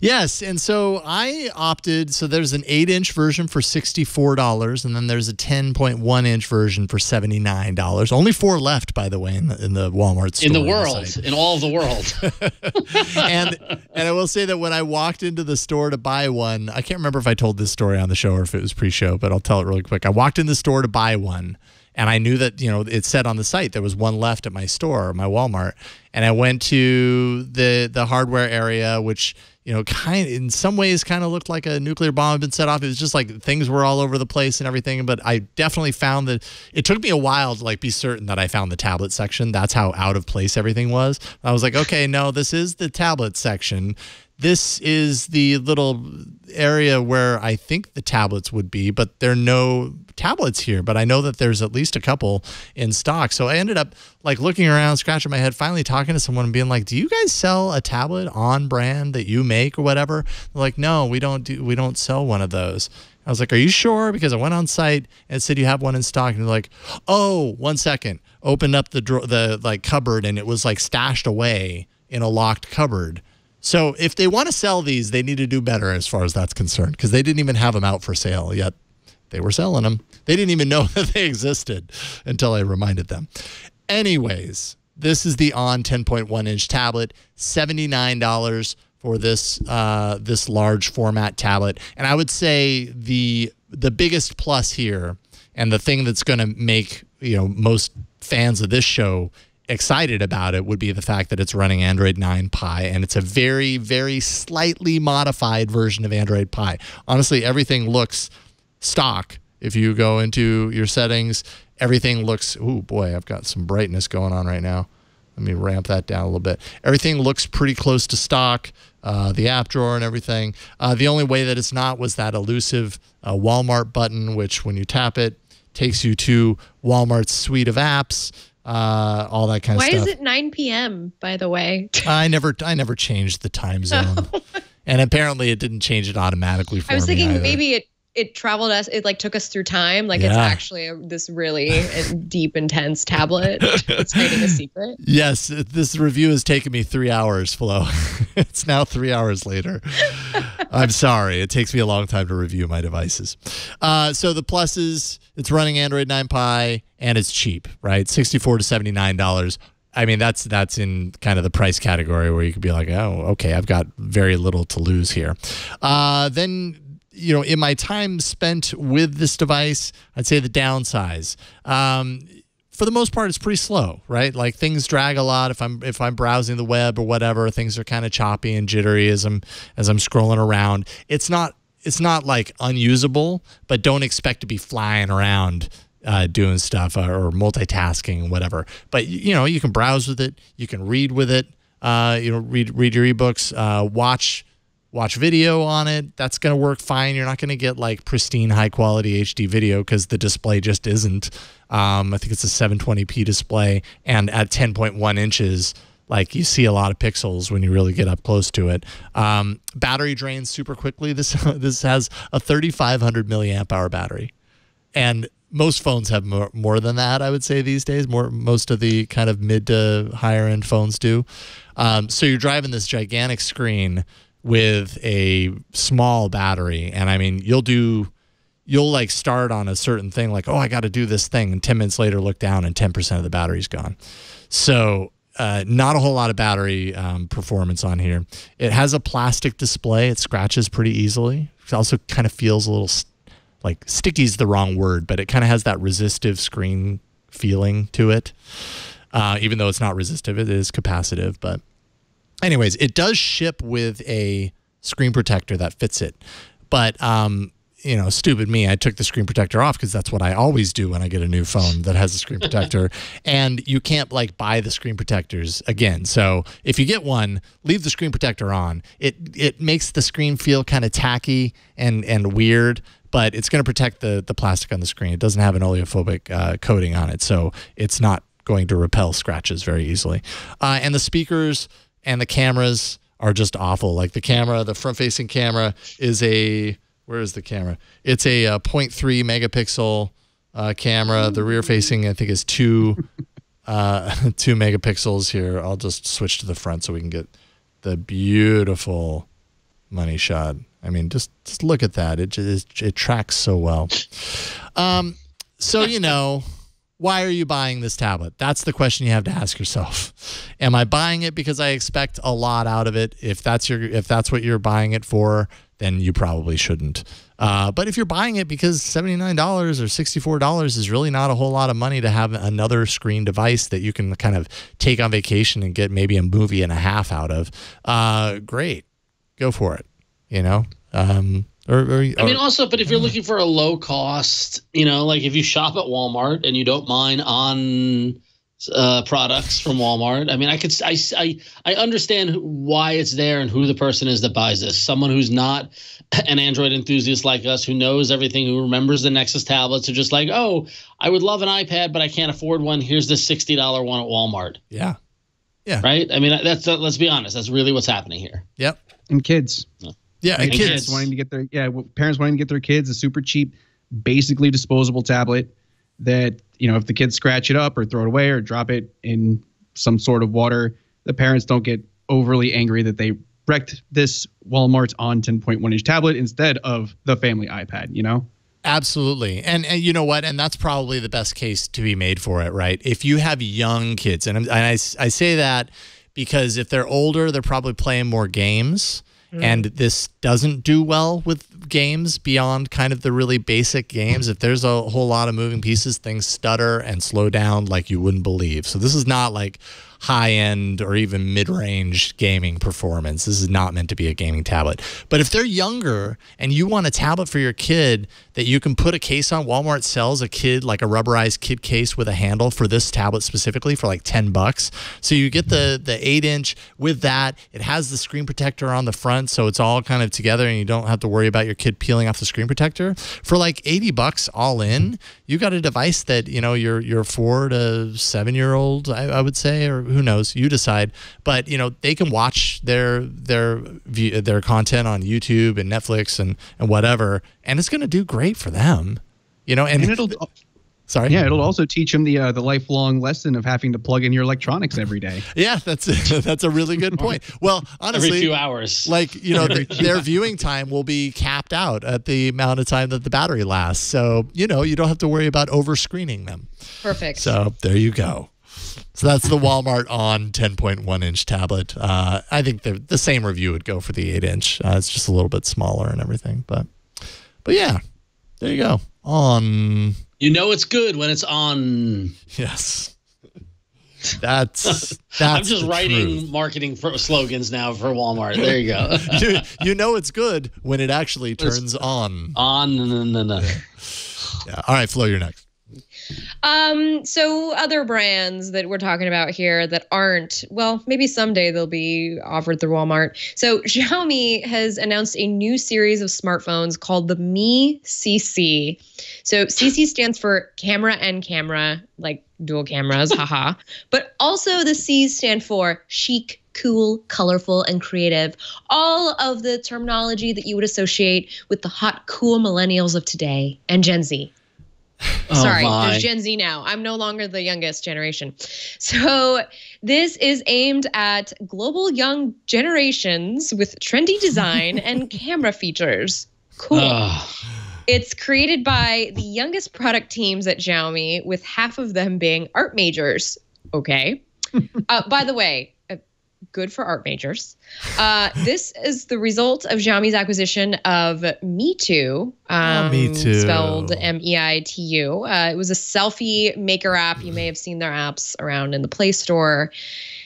Yes, and so I opted. So there's an eight-inch version for sixty-four dollars, and then there's a ten point one inch version for seventy-nine dollars. Only four left, by the way, in the, in the Walmart store. in the world, site. in all the world. and and I will say that when I walked into the store to buy one, I can't remember if I told this story on the show or if it was pre-show, but I'll tell it really quick. I walked in the store to buy one, and I knew that you know it said on the site there was one left at my store, my Walmart, and I went to the the hardware area, which you know kind in some ways kind of looked like a nuclear bomb had been set off. It was just like things were all over the place and everything, but I definitely found that it took me a while to like be certain that I found the tablet section. That's how out of place everything was. I was like, okay, no, this is the tablet section. This is the little area where I think the tablets would be, but there are no tablets here. But I know that there's at least a couple in stock. So I ended up like looking around, scratching my head, finally talking to someone and being like, "Do you guys sell a tablet Onn brand that you make or whatever?" They're like, "No, we don't do. We don't sell one of those." I was like, "Are you sure?" Because I went on site and said you have one in stock, and they're like, "Oh, one second." Opened up the dro- the like cupboard, and it was like stashed away in a locked cupboard. So if they want to sell these, they need to do better as far as that's concerned, because they didn't even have them out for sale yet. They were selling them. They didn't even know that they existed until I reminded them. Anyways, this is the Onn 10.1 inch tablet, $79 for this uh, this large format tablet. And I would say the the biggest plus here and the thing that's going to make you know most fans of this show excited about it would be the fact that it's running Android 9 Pie and it's a very very slightly modified version of Android Pie. Honestly, everything looks stock. If you go into your settings, everything looks. Oh boy, I've got some brightness going on right now. Let me ramp that down a little bit. Everything looks pretty close to stock. Uh, the app drawer and everything. Uh, the only way that it's not was that elusive uh, Walmart button, which when you tap it, takes you to Walmart's suite of apps. Uh, all that kind of Why stuff. Why is it 9 p.m. By the way, I never, I never changed the time zone, and apparently it didn't change it automatically for me. I was me thinking either. maybe it it traveled us. It like took us through time. Like it's actually a, this really uh, deep, intense tablet. it's hiding a secret. Yes, this review has taken me three hours, Flo. it's now three hours later. I'm sorry. It takes me a long time to review my devices. Uh, so the pluses, it's running Android 9 Pie and it's cheap, right? 64 to $79. I mean, that's that's in kind of the price category where you could be like, oh, okay, I've got very little to lose here. Uh, then you know, in my time spent with this device, I'd say the downsize. Um, for the most part, it's pretty slow, right? Like things drag a lot. If I'm if I'm browsing the web or whatever, things are kind of choppy and jittery as I'm as I'm scrolling around. It's not it's not like unusable, but don't expect to be flying around uh, doing stuff uh, or multitasking, whatever. But you know, you can browse with it, you can read with it. Uh, you know, read read your ebooks, uh, watch watch video on it. That's going to work fine. You're not going to get like pristine, high quality HD video because the display just isn't. Um, I think it's a 720p display, and at 10.1 inches, like you see a lot of pixels when you really get up close to it. Um, battery drains super quickly. This this has a 3,500 milliamp hour battery, and most phones have more, more than that. I would say these days, more most of the kind of mid to higher end phones do. Um, so you're driving this gigantic screen with a small battery, and I mean, you'll do. You'll like start on a certain thing, like, oh, I got to do this thing. And 10 minutes later, look down and 10% of the battery's gone. So, uh, not a whole lot of battery um, performance on here. It has a plastic display. It scratches pretty easily. It also kind of feels a little st- like sticky's the wrong word, but it kind of has that resistive screen feeling to it. Uh, even though it's not resistive, it is capacitive. But, anyways, it does ship with a screen protector that fits it. But um, you know, stupid me, I took the screen protector off because that's what I always do when I get a new phone that has a screen protector. and you can't like buy the screen protectors again. So if you get one, leave the screen protector on. It it makes the screen feel kind of tacky and and weird. But it's going to protect the the plastic on the screen. It doesn't have an oleophobic uh, coating on it, so it's not going to repel scratches very easily. Uh, and the speakers and the cameras are just awful. Like the camera, the front facing camera is a where is the camera? It's a, uh 0.3 megapixel uh, camera. The rear facing, I think, is two uh, two megapixels. Here, I'll just switch to the front so we can get the beautiful money shot. I mean, just just look at that. It just it tracks so well. Um, so you know. Why are you buying this tablet? That's the question you have to ask yourself. Am I buying it because I expect a lot out of it? If that's your if that's what you're buying it for, then you probably shouldn't. Uh, but if you're buying it because $79 or $64 is really not a whole lot of money to have another screen device that you can kind of take on vacation and get maybe a movie and a half out of, uh, great. Go for it. You know? Um, or, or, I mean, also, but if you're looking for a low cost, you know, like if you shop at Walmart and you don't mind Onn uh, products from Walmart. I mean, I could I, I I understand why it's there and who the person is that buys this. Someone who's not an Android enthusiast like us, who knows everything, who remembers the Nexus tablets, who just like, oh, I would love an iPad, but I can't afford one. Here's the sixty dollar one at Walmart. Yeah, yeah. Right. I mean, that's uh, let's be honest. That's really what's happening here. Yep. And kids. Yeah, and and kids. kids. wanting to get their yeah parents wanting to get their kids a super cheap, basically disposable tablet that you know if the kids scratch it up or throw it away or drop it in some sort of water, the parents don't get overly angry that they wrecked this Walmart Onn 10.1 inch tablet instead of the family iPad. You know. Absolutely. And, and you know what? And that's probably the best case to be made for it, right? If you have young kids, and, and I, I say that because if they're older, they're probably playing more games. Mm. And this doesn't do well with games beyond kind of the really basic games. If there's a whole lot of moving pieces, things stutter and slow down like you wouldn't believe. So this is not like high end or even mid range gaming performance. This is not meant to be a gaming tablet. But if they're younger and you want a tablet for your kid that you can put a case on, Walmart sells a kid like a rubberized kid case with a handle for this tablet specifically for like 10 bucks. So you get the mm-hmm. the 8 inch with that. It has the screen protector on the front so it's all kind of together and you don't have to worry about your kid peeling off the screen protector. For like 80 bucks all in, mm-hmm. you got a device that, you know, your your 4 to 7 year old I, I would say or who knows, you decide, but you know, they can watch their their view, their content on YouTube and Netflix and and whatever and it's going to do great for them. You know, and, And it'll sorry. yeah it'll also teach them the uh, the lifelong lesson of having to plug in your electronics every day. Yeah, that's that's a really good point. Well, honestly, Every few hours. like you know th- their viewing time will be capped out at the amount of time that the battery lasts so you know you don't have to worry about over screening them Perfect. so there you go so that's the walmart Onn 10.1 inch tablet uh, i think the, the same review would go for the 8 inch uh, it's just a little bit smaller and everything but but yeah there you go on you know it's good when it's on. yes that's that's I'm just writing truth. marketing for slogans now for Walmart. There you go. you, you know it's good when it actually turns on on. No, no, no, no. yeah all right flo you're next Um, so other brands that we're talking about here that aren't, well, maybe someday they'll be offered through Walmart. So Xiaomi has announced a new series of smartphones called the Mi CC. So CC stands for camera and camera, like dual cameras, haha. But also the C's stand for chic, cool, colorful, and creative. All of the terminology that you would associate with the hot, cool millennials of today and Gen Z. Sorry, Oh, my. there's Gen Z now. I'm no longer the youngest generation. So, this is aimed at global young generations with trendy design and camera features. Cool. Ugh. It's created by the youngest product teams at Xiaomi, with half of them being art majors. Okay. uh, by the way, good for art majors. Uh, this is the result of Xiaomi's acquisition of MeToo. Um, Meitu. Spelled M E I T U. Uh, it was a selfie maker app. You may have seen their apps around in the Play Store.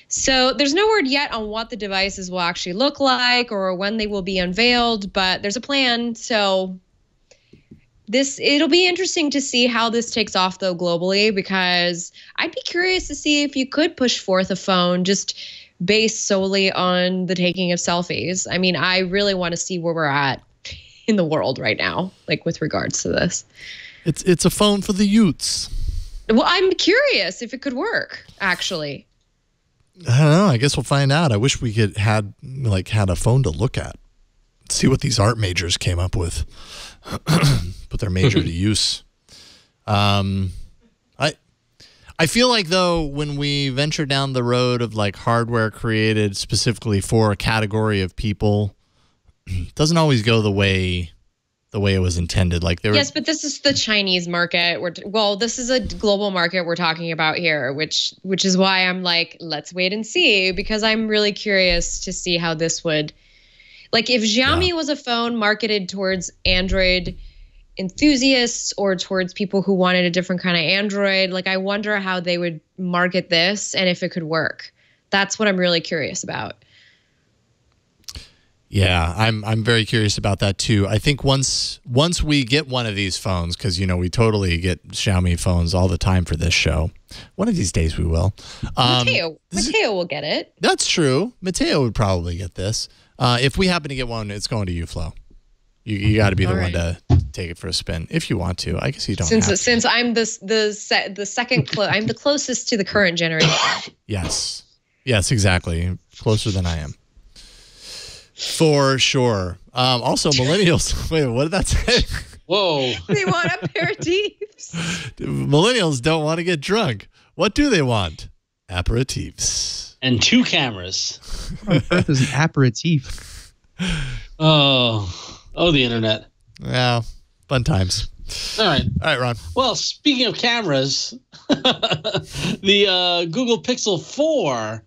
So there's no word yet on what the devices will actually look like or when they will be unveiled, but there's a plan. So this it'll be interesting to see how this takes off though globally because I'd be curious to see if you could push forth a phone just based solely on the taking of selfies. I mean, I really want to see where we're at in the world right now, like with regards to this. It's it's a phone for the youths. Well, I'm curious if it could work actually. I don't know. I guess we'll find out. I wish we could had like had a phone to look at, see what these art majors came up with, put their major to use. Um, I feel like though when we venture down the road of like hardware created specifically for a category of people, doesn't always go the way the way it was intended. Like there, yes, but this is the Chinese market. We're well, this is a global market we're talking about here, which which is why I'm like, let's wait and see because I'm really curious to see how this would, like, if Xiaomi Yeah. was a phone marketed towards Android enthusiasts or towards people who wanted a different kind of Android. Like, I wonder how they would market this and if it could work. That's what I'm really curious about. Yeah, I'm I'm very curious about that too. I think once once we get one of these phones, because you know we totally get Xiaomi phones all the time for this show. One of these days we will. Um, Mateo, Mateo will get it. that's true. Mateo would probably get this. Uh, if we happen to get one, it's going to you, Flo. You you got to be the All one to take it for a spin if you want to. I guess you don't. Since have to. since I'm the the se- the second clo- I'm the closest to the current generation. Yes. Yes, exactly. Closer than I am. For sure. Um, also, millennials. Wait, what did that say? Whoa. they want a pair of aperitifs. millennials don't want to get drunk. What do they want? Aperitifs. And two cameras. Earth is an aperitif. Oh. Oh, the internet. Yeah, fun times. All right. All right, Ron. Well, speaking of cameras, the uh, Google Pixel 4,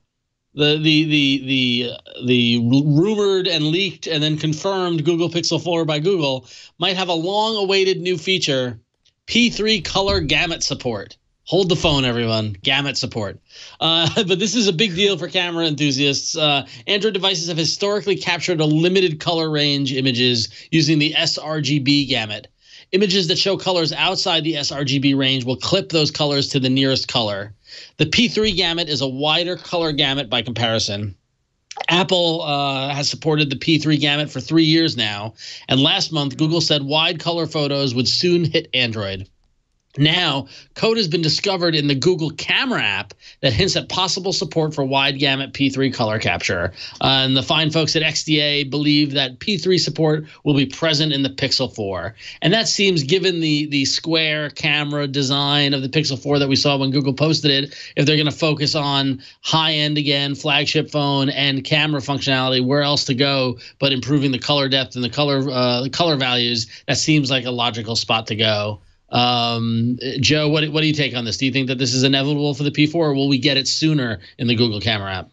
the the the the the rumored and leaked and then confirmed Google Pixel 4 by Google might have a long-awaited new feature, P3 color gamut support. Hold the phone, everyone. Gamut support. Uh, but this is a big deal for camera enthusiasts. Uh, Android devices have historically captured a limited color range images using the sRGB gamut. Images that show colors outside the sRGB range will clip those colors to the nearest color. The P3 gamut is a wider color gamut by comparison. Apple uh, has supported the P3 gamut for three years now, and last month Google said wide color photos would soon hit Android. Now, code has been discovered in the Google Camera app that hints at possible support for wide gamut P3 color capture. Uh, and the fine folks at XDA believe that P3 support will be present in the Pixel 4. And that seems, given the the square camera design of the Pixel 4 that we saw when Google posted it, if they're going to focus on high end again, flagship phone, and camera functionality, where else to go but improving the color depth and the color uh, the color values? That seems like a logical spot to go. Um, Joe, what what do you take on this? Do you think that this is inevitable for the P4, or will we get it sooner in the Google Camera app?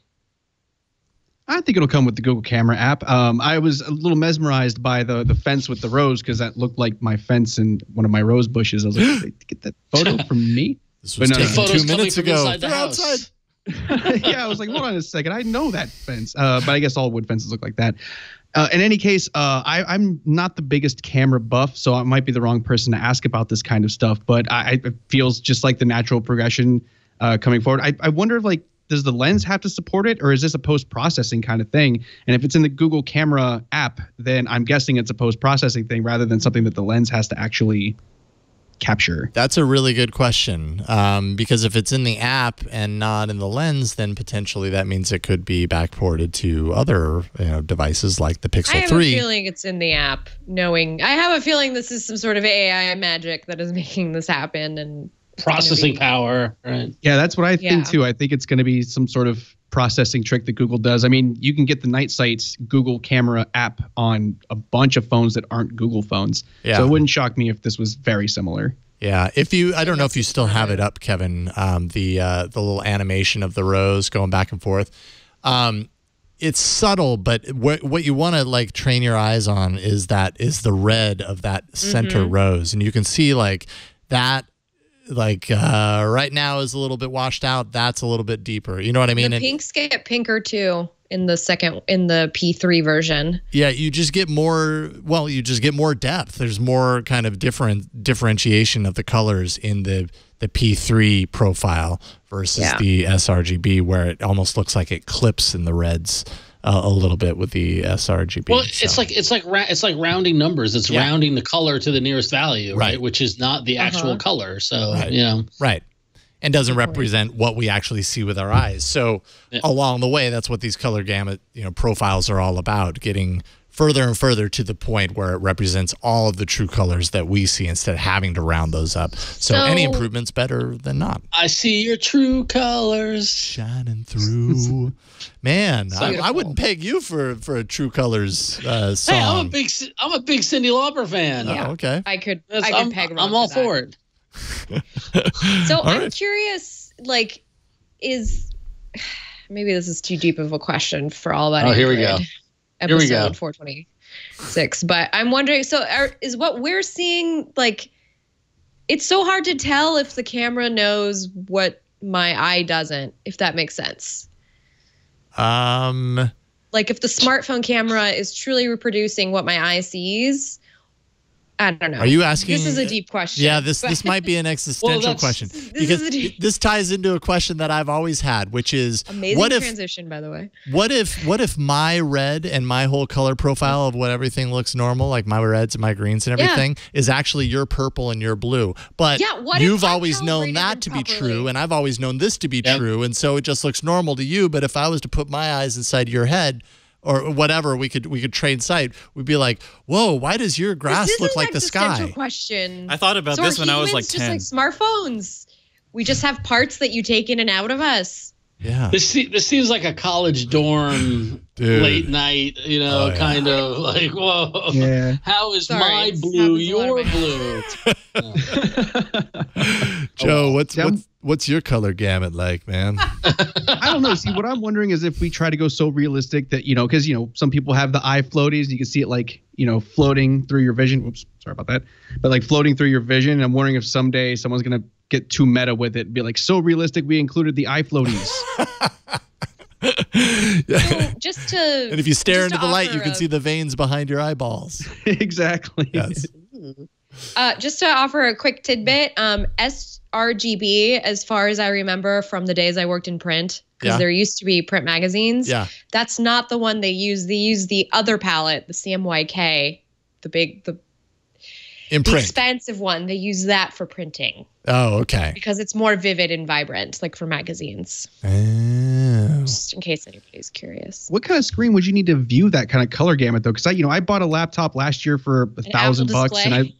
I think it'll come with the Google Camera app. Um, I was a little mesmerized by the the fence with the rose because that looked like my fence and one of my rose bushes. I was like, "Did they get that photo from me? This was no, no, taken no. Two minutes ago. the They're house. outside. yeah, I was like, hold on a second. I know that fence. Uh, but I guess all wood fences look like that. Uh, in any case, uh, I, I'm not the biggest camera buff, so I might be the wrong person to ask about this kind of stuff. But I, I it feels just like the natural progression uh, coming forward. I, I wonder if like does the lens have to support it, or is this a post processing kind of thing? And if it's in the Google Camera app, then I'm guessing it's a post processing thing rather than something that the lens has to actually capture. That's a really good question. Um, because if it's in the app and not in the lens, then potentially that means it could be backported to other you know, devices like the Pixel I have 3. a feeling it's in the app. Knowing, I have a feeling this is some sort of AI magic that is making this happen. And it's gonna Processing be- power, right? Yeah, that's what I think Yeah. too. I think it's going to be some sort of processing trick that Google does. I mean, you can get the Night Sight Google Camera app on a bunch of phones that aren't Google phones. Yeah. So it wouldn't shock me if this was very similar. Yeah, if you, I don't know if you still have it up, Kevin. Um, the uh, the little animation of the rose going back and forth. Um, it's subtle, but what what you want to like train your eyes on is that is the red of that center rose, and you can see like that. Like uh, right now is a little bit washed out. That's a little bit deeper. You know what I mean? the And- pinks get pinker too in the second in the P3 version. Yeah, you just get more. Well, you just get more depth. There's more kind of different differentiation of the colors in the the P3 profile versus Yeah. the sRGB, where it almost looks like it clips in the reds uh, a little bit with the sRGB. Well, so. it's like it's like ra- it's like rounding numbers. It's Yeah. rounding the color to the nearest value, right? Right. Which is not the actual Uh-huh. color. So Right. you know, right. And doesn't represent what we actually see with our eyes. So Yeah. along the way, that's what these color gamut you know profiles are all about. Getting further and further to the point where it represents all of the true colors that we see instead of having to round those up. So, any improvement's better than not. I see your true colors. shining through. Man, I, I wouldn't peg you for for a True Colors uh, song. Hey, I'm a big C- I'm a big Cyndi Lauper fan. Oh, okay. I could That's- I could I'm, peg I'm all that. for it. So All I'm right. curious, like, is maybe this is too deep of a question for all that. Oh, here we go. Android Here we Episode 426, but I'm wondering. So, are, is what we're seeing like? It's so hard to tell if the camera knows what my eye doesn't. If that makes sense. Um, Like, if the smartphone camera is truly reproducing what my eye sees. I don't know. are you asking? This is a deep question. Yeah, this but- this might be an existential that's- question This because deep- this ties into a question that I've always had, which is Amazing what if transition, by the way. what if what if my red and my whole color profile of what everything looks normal, like my reds and my greens and Yeah. everything, is actually your purple and your blue. But Yeah, what you've always known that them to be true, and I've always known this to be Yep. true, and so it just looks normal to you. But if I was to put my eyes inside your head. Or whatever we could we could trade sight. We'd be like, "Whoa, why does your grass This look an like the existential sky?" Question. I thought about So this are when I was like 10. Just like smartphones. We just have parts that you take in and out of us. Yeah, This this seems like a college dorm Dude. late night, you know, Oh, yeah. kind of like whoa. Yeah. How is Sorry, my blue happens a lot your blue? Joe, oh, what's Yeah. what's what's your color gamut like, man? I don't know. See, what I'm wondering is if we try to go so realistic that you know, because you know, some people have the eye floaties, you can see it like you know, floating through your vision. Whoops, sorry about that. But like floating through your vision. And I'm wondering if someday someone's gonna get too meta with it, and be like, so realistic, we included the eye floaties. So just to And if you stare into the light, you can a- see the veins behind your eyeballs. exactly. Yes. uh, just to offer a quick tidbit, um, sRGB, as far as I remember from the days I worked in print, because Yeah. there used to be print magazines. Yeah. That's not the one they use. They use the other palette, the CMYK, the big, the, In the expensive one. They use that for printing Oh, okay. because it's more vivid and vibrant, like for magazines. Oh. Just in case anybody's curious. What kind of screen would you need to view that kind of color gamut though? Because I, you know, I bought a laptop last year for a An thousand Apple bucks, and I,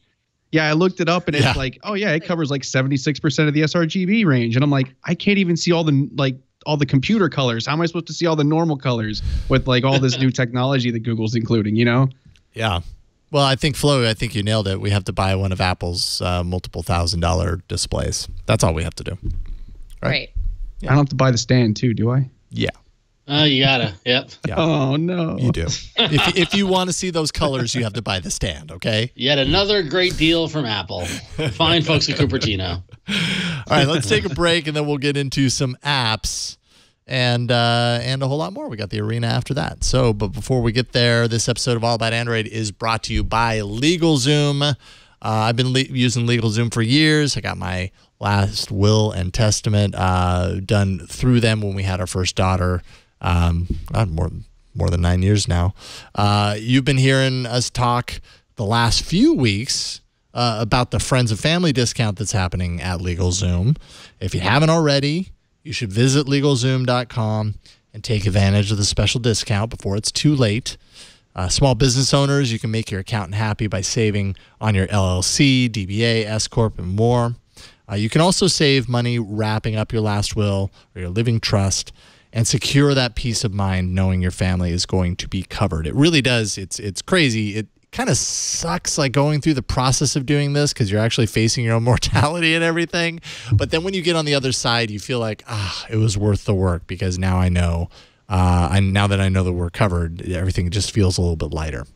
yeah, I looked it up, and Yeah. it's like, oh yeah, it covers like seventy six percent of the sRGB range, and I'm like, I can't even see all the like all the computer colors. How am I supposed to see all the normal colors with like all this new technology that Google's including? You know? Yeah. Well, I think Flo, I think you nailed it. We have to buy one of Apple's uh, multiple thousand dollar displays. That's all we have to do. Right. Right. I don't have to buy the stand too, do I? Yeah, Oh, you gotta. Yep. Yeah. Oh no. you do. if if you want to see those colors, you have to buy the stand. Okay. Yet another great deal from Apple. Fine folks at Cupertino. All right. Let's take a break, and then we'll get into some apps. And uh, and a whole lot more. We got the arena after that. So, but before we get there, this episode of All About Android is brought to you by LegalZoom. Uh, I've been le- using LegalZoom for years. I got my last will and testament uh, done through them when we had our first daughter. Um, God, more more than nine years now. Uh, you've been hearing us talk the last few weeks uh, about the friends and family discount that's happening at LegalZoom. If you haven't already, you should visit LegalZoom.com and take advantage of the special discount before it's too late. Uh, small business owners, you can make your accountant happy by saving on your LLC, DBA, S Corp, and more. Uh, you can also save money wrapping up your last will or your living trust and secure that peace of mind knowing your family is going to be covered. It really does. It's it's crazy. It kind of sucks like going through the process of doing this because you're actually facing your own mortality and everything. But then when you get on the other side, you feel like ah, it was worth the work because now I know. Uh, and now that I know that we're covered, everything just feels a little bit lighter.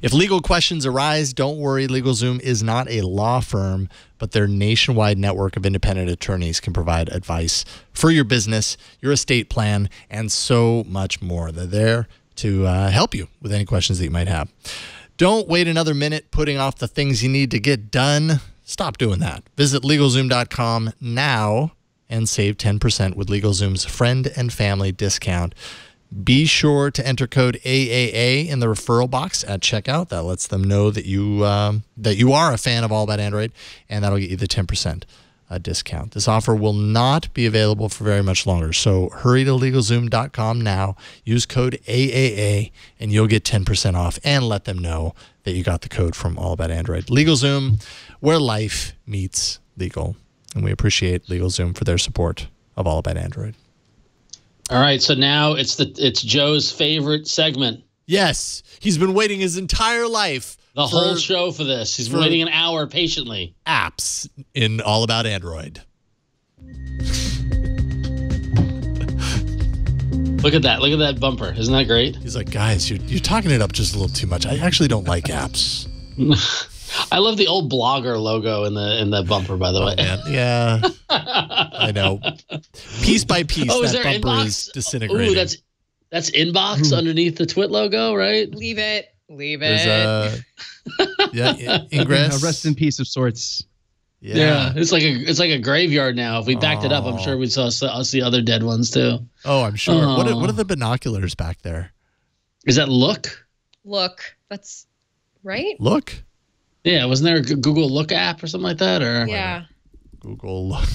If legal questions arise, don't worry. LegalZoom is not a law firm, but their nationwide network of independent attorneys can provide advice for your business, your estate plan, and so much more. They're there to uh, help you with any questions that you might have. Don't wait another minute putting off the things you need to get done. Stop doing that. Visit LegalZoom.com now and save 10% with LegalZoom's friend and family discount. Be sure to enter code AAA in the referral box at checkout. That lets them know that you um, that you are a fan of All About Android, and that'll get you the 10% uh, discount. This offer will not be available for very much longer. So hurry to LegalZoom.com now. Use code AAA, and you'll get 10% off. And let them know that you got the code from All About Android. LegalZoom, where life meets legal, and we appreciate LegalZoom for their support of All About Android. All right, so now it's the it's Joe's favorite segment. Yes, he's been waiting his entire life. The whole show for this. He's been waiting an hour patiently. Apps in All About Android. Look at that. Look at that bumper. Isn't that great? He's like, guys, you're, you're talking it up just a little too much. I actually don't like apps. I love the old blogger logo in the in the bumper, by the Oh, way. man. Yeah, I know. Piece by piece, Oh, is that there bumper inbox? is disintegrating. Ooh, that's that's inbox hmm. underneath the Twit logo, right? Leave it. Leave it. a yeah, i- ingress. A rest in peace of sorts. Yeah. yeah. it's like a it's like a graveyard now. If we backed it up, I'm sure we saw I'll see other dead ones too. Oh, I'm sure. What are, what are the binoculars back there? Is that look? Look, that's right. Look, Yeah, wasn't there a Google Look app or something like that? Or Yeah. Google. Look.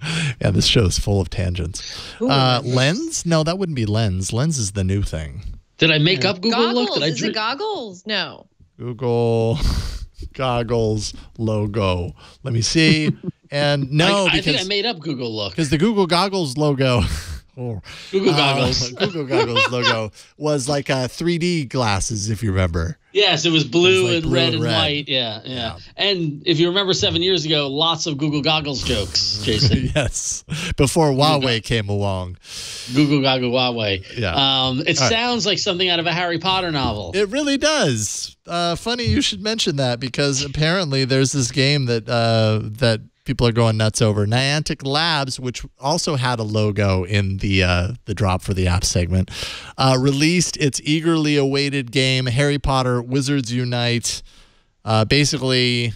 yeah, this show is full of tangents. Uh, lens? No, that wouldn't be lens. Lens is the new thing. Did I make up Google goggles. Look? Did I Is it goggles? No. Google goggles logo. Let me see. And no, I, I think I made up Google Look. because the Google goggles logo. Google uh, goggles. Google goggles logo was like uh, 3D glasses, if you remember. Yes, it was blue like and blue red and and white. Yeah, yeah, Yeah. And if you remember seven years ago, lots of Google goggles jokes, Jason. yes, before Huawei came along. Google Goggle Huawei. Yeah. Um, it All right. sounds like something out of a Harry Potter novel. It really does. Uh, funny you should mention that because apparently there's this game that uh, that people are going nuts over. Niantic Labs, which also had a logo in the uh, the drop for the app segment, uh, released its eagerly awaited game Harry Potter Wizards Unite. Uh, basically,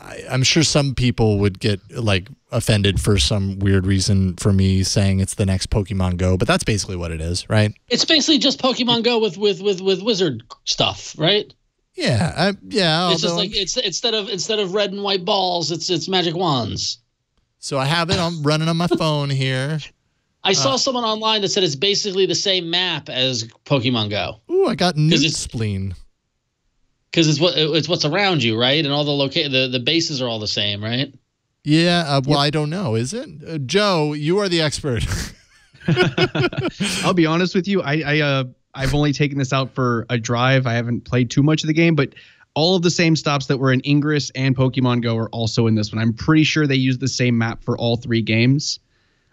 I, I'm sure some people would get like offended for some weird reason for me saying it's the next Pokemon Go, but that's basically what it is, right? it's basically just Pokemon Go with with with with wizard stuff, right? Yeah, I, yeah. it's just although- like it's instead of instead of red and white balls, it's it's magic wands. So I have it. I'm running on my phone here. I Uh. saw someone online that said it's basically the same map as Pokemon Go Ooh, I got newt it's- spleen. because it's what it's what's around you, right? And all the loca- the the bases are all the same, right? Yeah. Uh, well, I don't know. Is it uh, Joe? You are the expert. I'll be honest with you. I, I uh I've only taken this out for a drive. I haven't played too much of the game, but all of the same stops that were in Ingress and Pokemon Go are also in this one. I'm pretty sure they use the same map for all three games.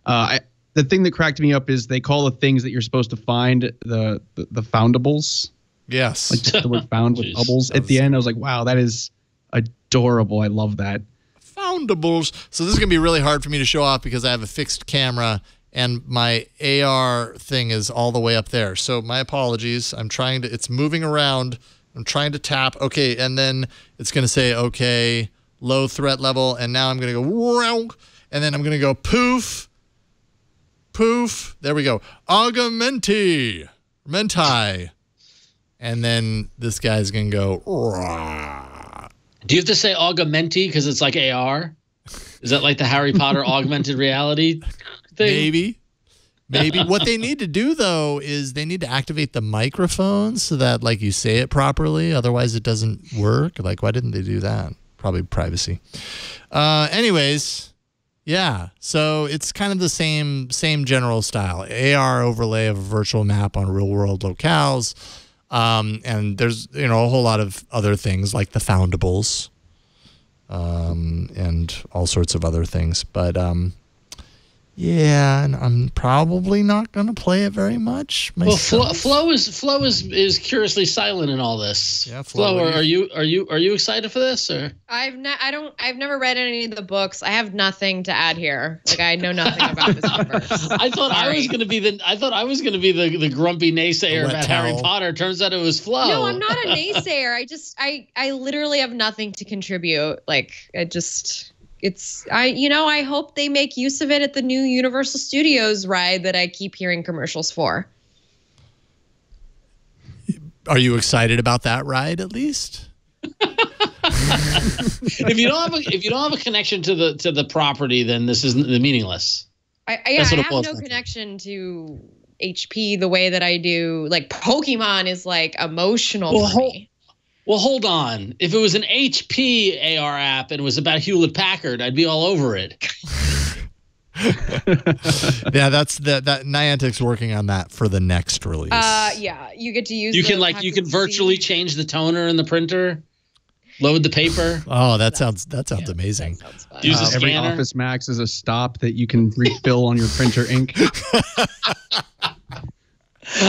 Uh, I, the thing that cracked me up is they call the things that you're supposed to find the the, the foundables, yes. like the word found with bubbles at the end. I was like, wow, that is adorable. I love that. Foundables. So this is gonna be really hard for me to show off because I have a fixed camera and my AR thing is all the way up there. So my apologies. I'm trying to. It's moving around. I'm trying to tap. Okay, and then it's gonna say okay, low threat level, and now I'm gonna go and then I'm gonna go poof, poof. There we go. Augmenti, menti, and then this guy's gonna go. "Rah." Do you have to say augmenti because it's like AR? Is that like the Harry Potter augmented reality thing? Maybe. Maybe. what they need to do though is they need to activate the microphone so that like you say it properly. Otherwise it doesn't work. Like why didn't they do that? Probably privacy. Uh anyways, yeah. So it's kind of the same same general style. AR overlay of a virtual map on real world locales. Um, and there's you know a whole lot of other things like the foundables um, and all sorts of other things. But um, Yeah, and I'm probably not going to play it very much. Well, Flo. Flo is Flo is is curiously silent in all this. Yeah, Flo, Flo, are, do are you are you are you excited for this or? I've ne- I don't I've never read any of the books. I have nothing to add here. Like I know nothing about this universe. I thought I was going to be the I thought I was going to be the the grumpy naysayer The wet about Harry. Potter. Turns out it was Flo. No, I'm not a naysayer. I just I I literally have nothing to contribute. Like I just it's I you know I hope they make use of it at the new Universal Studios ride that I keep hearing commercials for. Are you excited about that ride at least? if you don't have a if you don't have a connection to the to the property, then this is the meaningless. I I, That's I have no down to. connection to HP the way that I do. Like Pokemon is like emotional Well, for hol- me. Well, hold on. If it was an HP AR app and it was about Hewlett Packard, I'd be all over it. yeah, that's the, that Niantic's working on that for the next release. Uh yeah, you get to use You can like you can virtually C. change the toner in the printer, load the paper. Oh, that sounds that sounds amazing. That sounds fun. Use Uh, a every. Office Max is a stop that you can refill on your printer ink.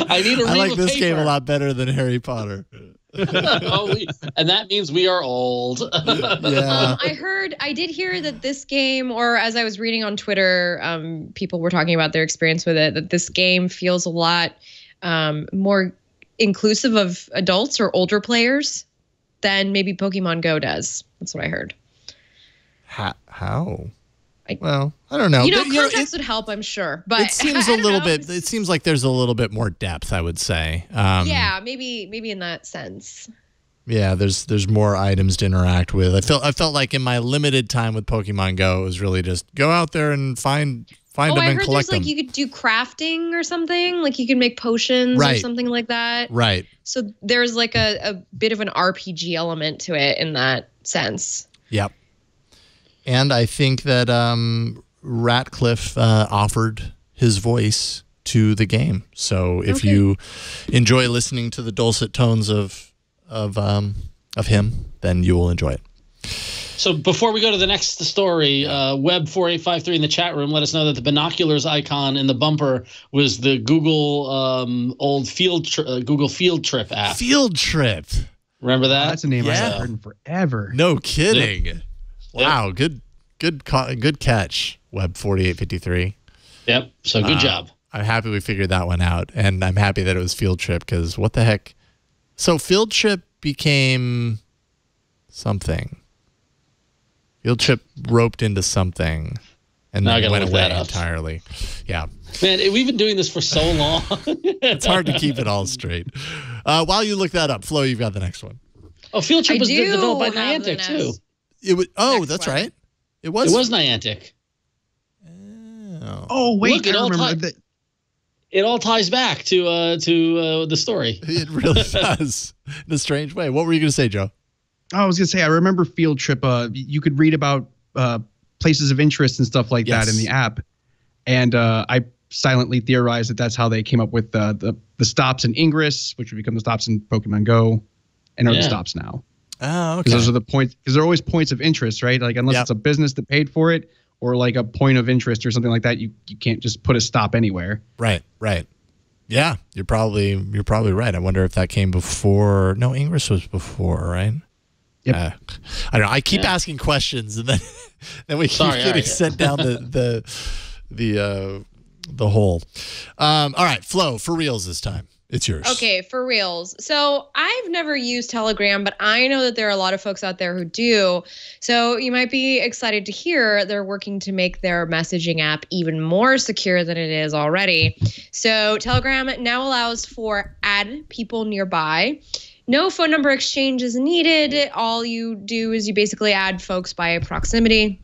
I need a I like of this paper. game a lot better than Harry Potter. oh, we, and that means we are old. Yeah. Um, I heard, I did hear that this game, or as I was reading on Twitter, um, people were talking about their experience with it, that this game feels a lot um, more inclusive of adults or older players than maybe Pokemon Go does. That's what I heard. How? how? I- well, I don't know. you know, But, context it, would help, I'm sure, but it seems a little know. bit. It seems like there's a little bit more depth. I would say. Um, yeah, maybe, maybe in that sense. Yeah, there's there's more items to interact with. I felt I felt like in my limited time with Pokemon Go, it was really just go out there and find find oh, them I and heard collect there's like you could do crafting or something, like you could make potions or something like that. right. So there's like a, a bit of an RPG element to it in that sense. Yep. And I think that um, Radcliffe uh, offered his voice to the game. So if Okay. you enjoy listening to the dulcet tones of of um, of him, then you will enjoy it. So before we go to the next story, uh, Web four eight five three in the chat room let us know that the binoculars icon in the bumper was the Google um, old field tri- uh, Google Field Trip app. Field trip. Remember that? That's a name I Yeah. haven't heard in forever. No kidding. Wow. Good. Good. Good catch. Web forty eight fifty three. Yep. So good Uh, job. I'm happy we figured that one out, and I'm happy that it was field trip because what the heck? So field trip became something. Field trip roped into something, and Now then went away that entirely. Yeah, Man, we've been doing this for so long. it's hard to keep it all straight. Uh, while you look that up, Flo, you've got the next one. oh, Field Trip I was developed by have Niantic too. Next- It was. Oh, Next that's one. right. It was. It was Niantic. Oh. Oh wait, Look, it I all remember ti- that. It all ties back to uh, to uh, the story. It really does in a strange way. What were you going to say, Joe? I was gonna say I remember Field Trip. Uh, you could read about uh, places of interest and stuff like that in the app, and uh, I silently theorized that that's how they came up with uh, the the stops in Ingress, which would become the stops in Pokemon Go, and are Yeah. the stops now. Oh, Because okay. those are the points. Because they're always points of interest, right? Like unless Yep. it's a business that paid for it or like a point of interest or something like that, you you can't just put a stop anywhere. Right, right. Yeah, you're probably you're probably right. I wonder if that came before. No, Ingress was before, right? Yep. Uh, I don't know. I keep Yeah. asking questions, and then then we keep getting alright. sent down the the the uh, the hole. Um, all right, Flo, for reals this time. It's yours. Okay, for reals. So I've never used Telegram, but I know that there are a lot of folks out there who do. So you might be excited to hear they're working to make their messaging app even more secure than it is already. So Telegram now allows for add people nearby. No phone number exchange is needed. All you do is you basically add folks by proximity.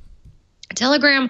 Telegram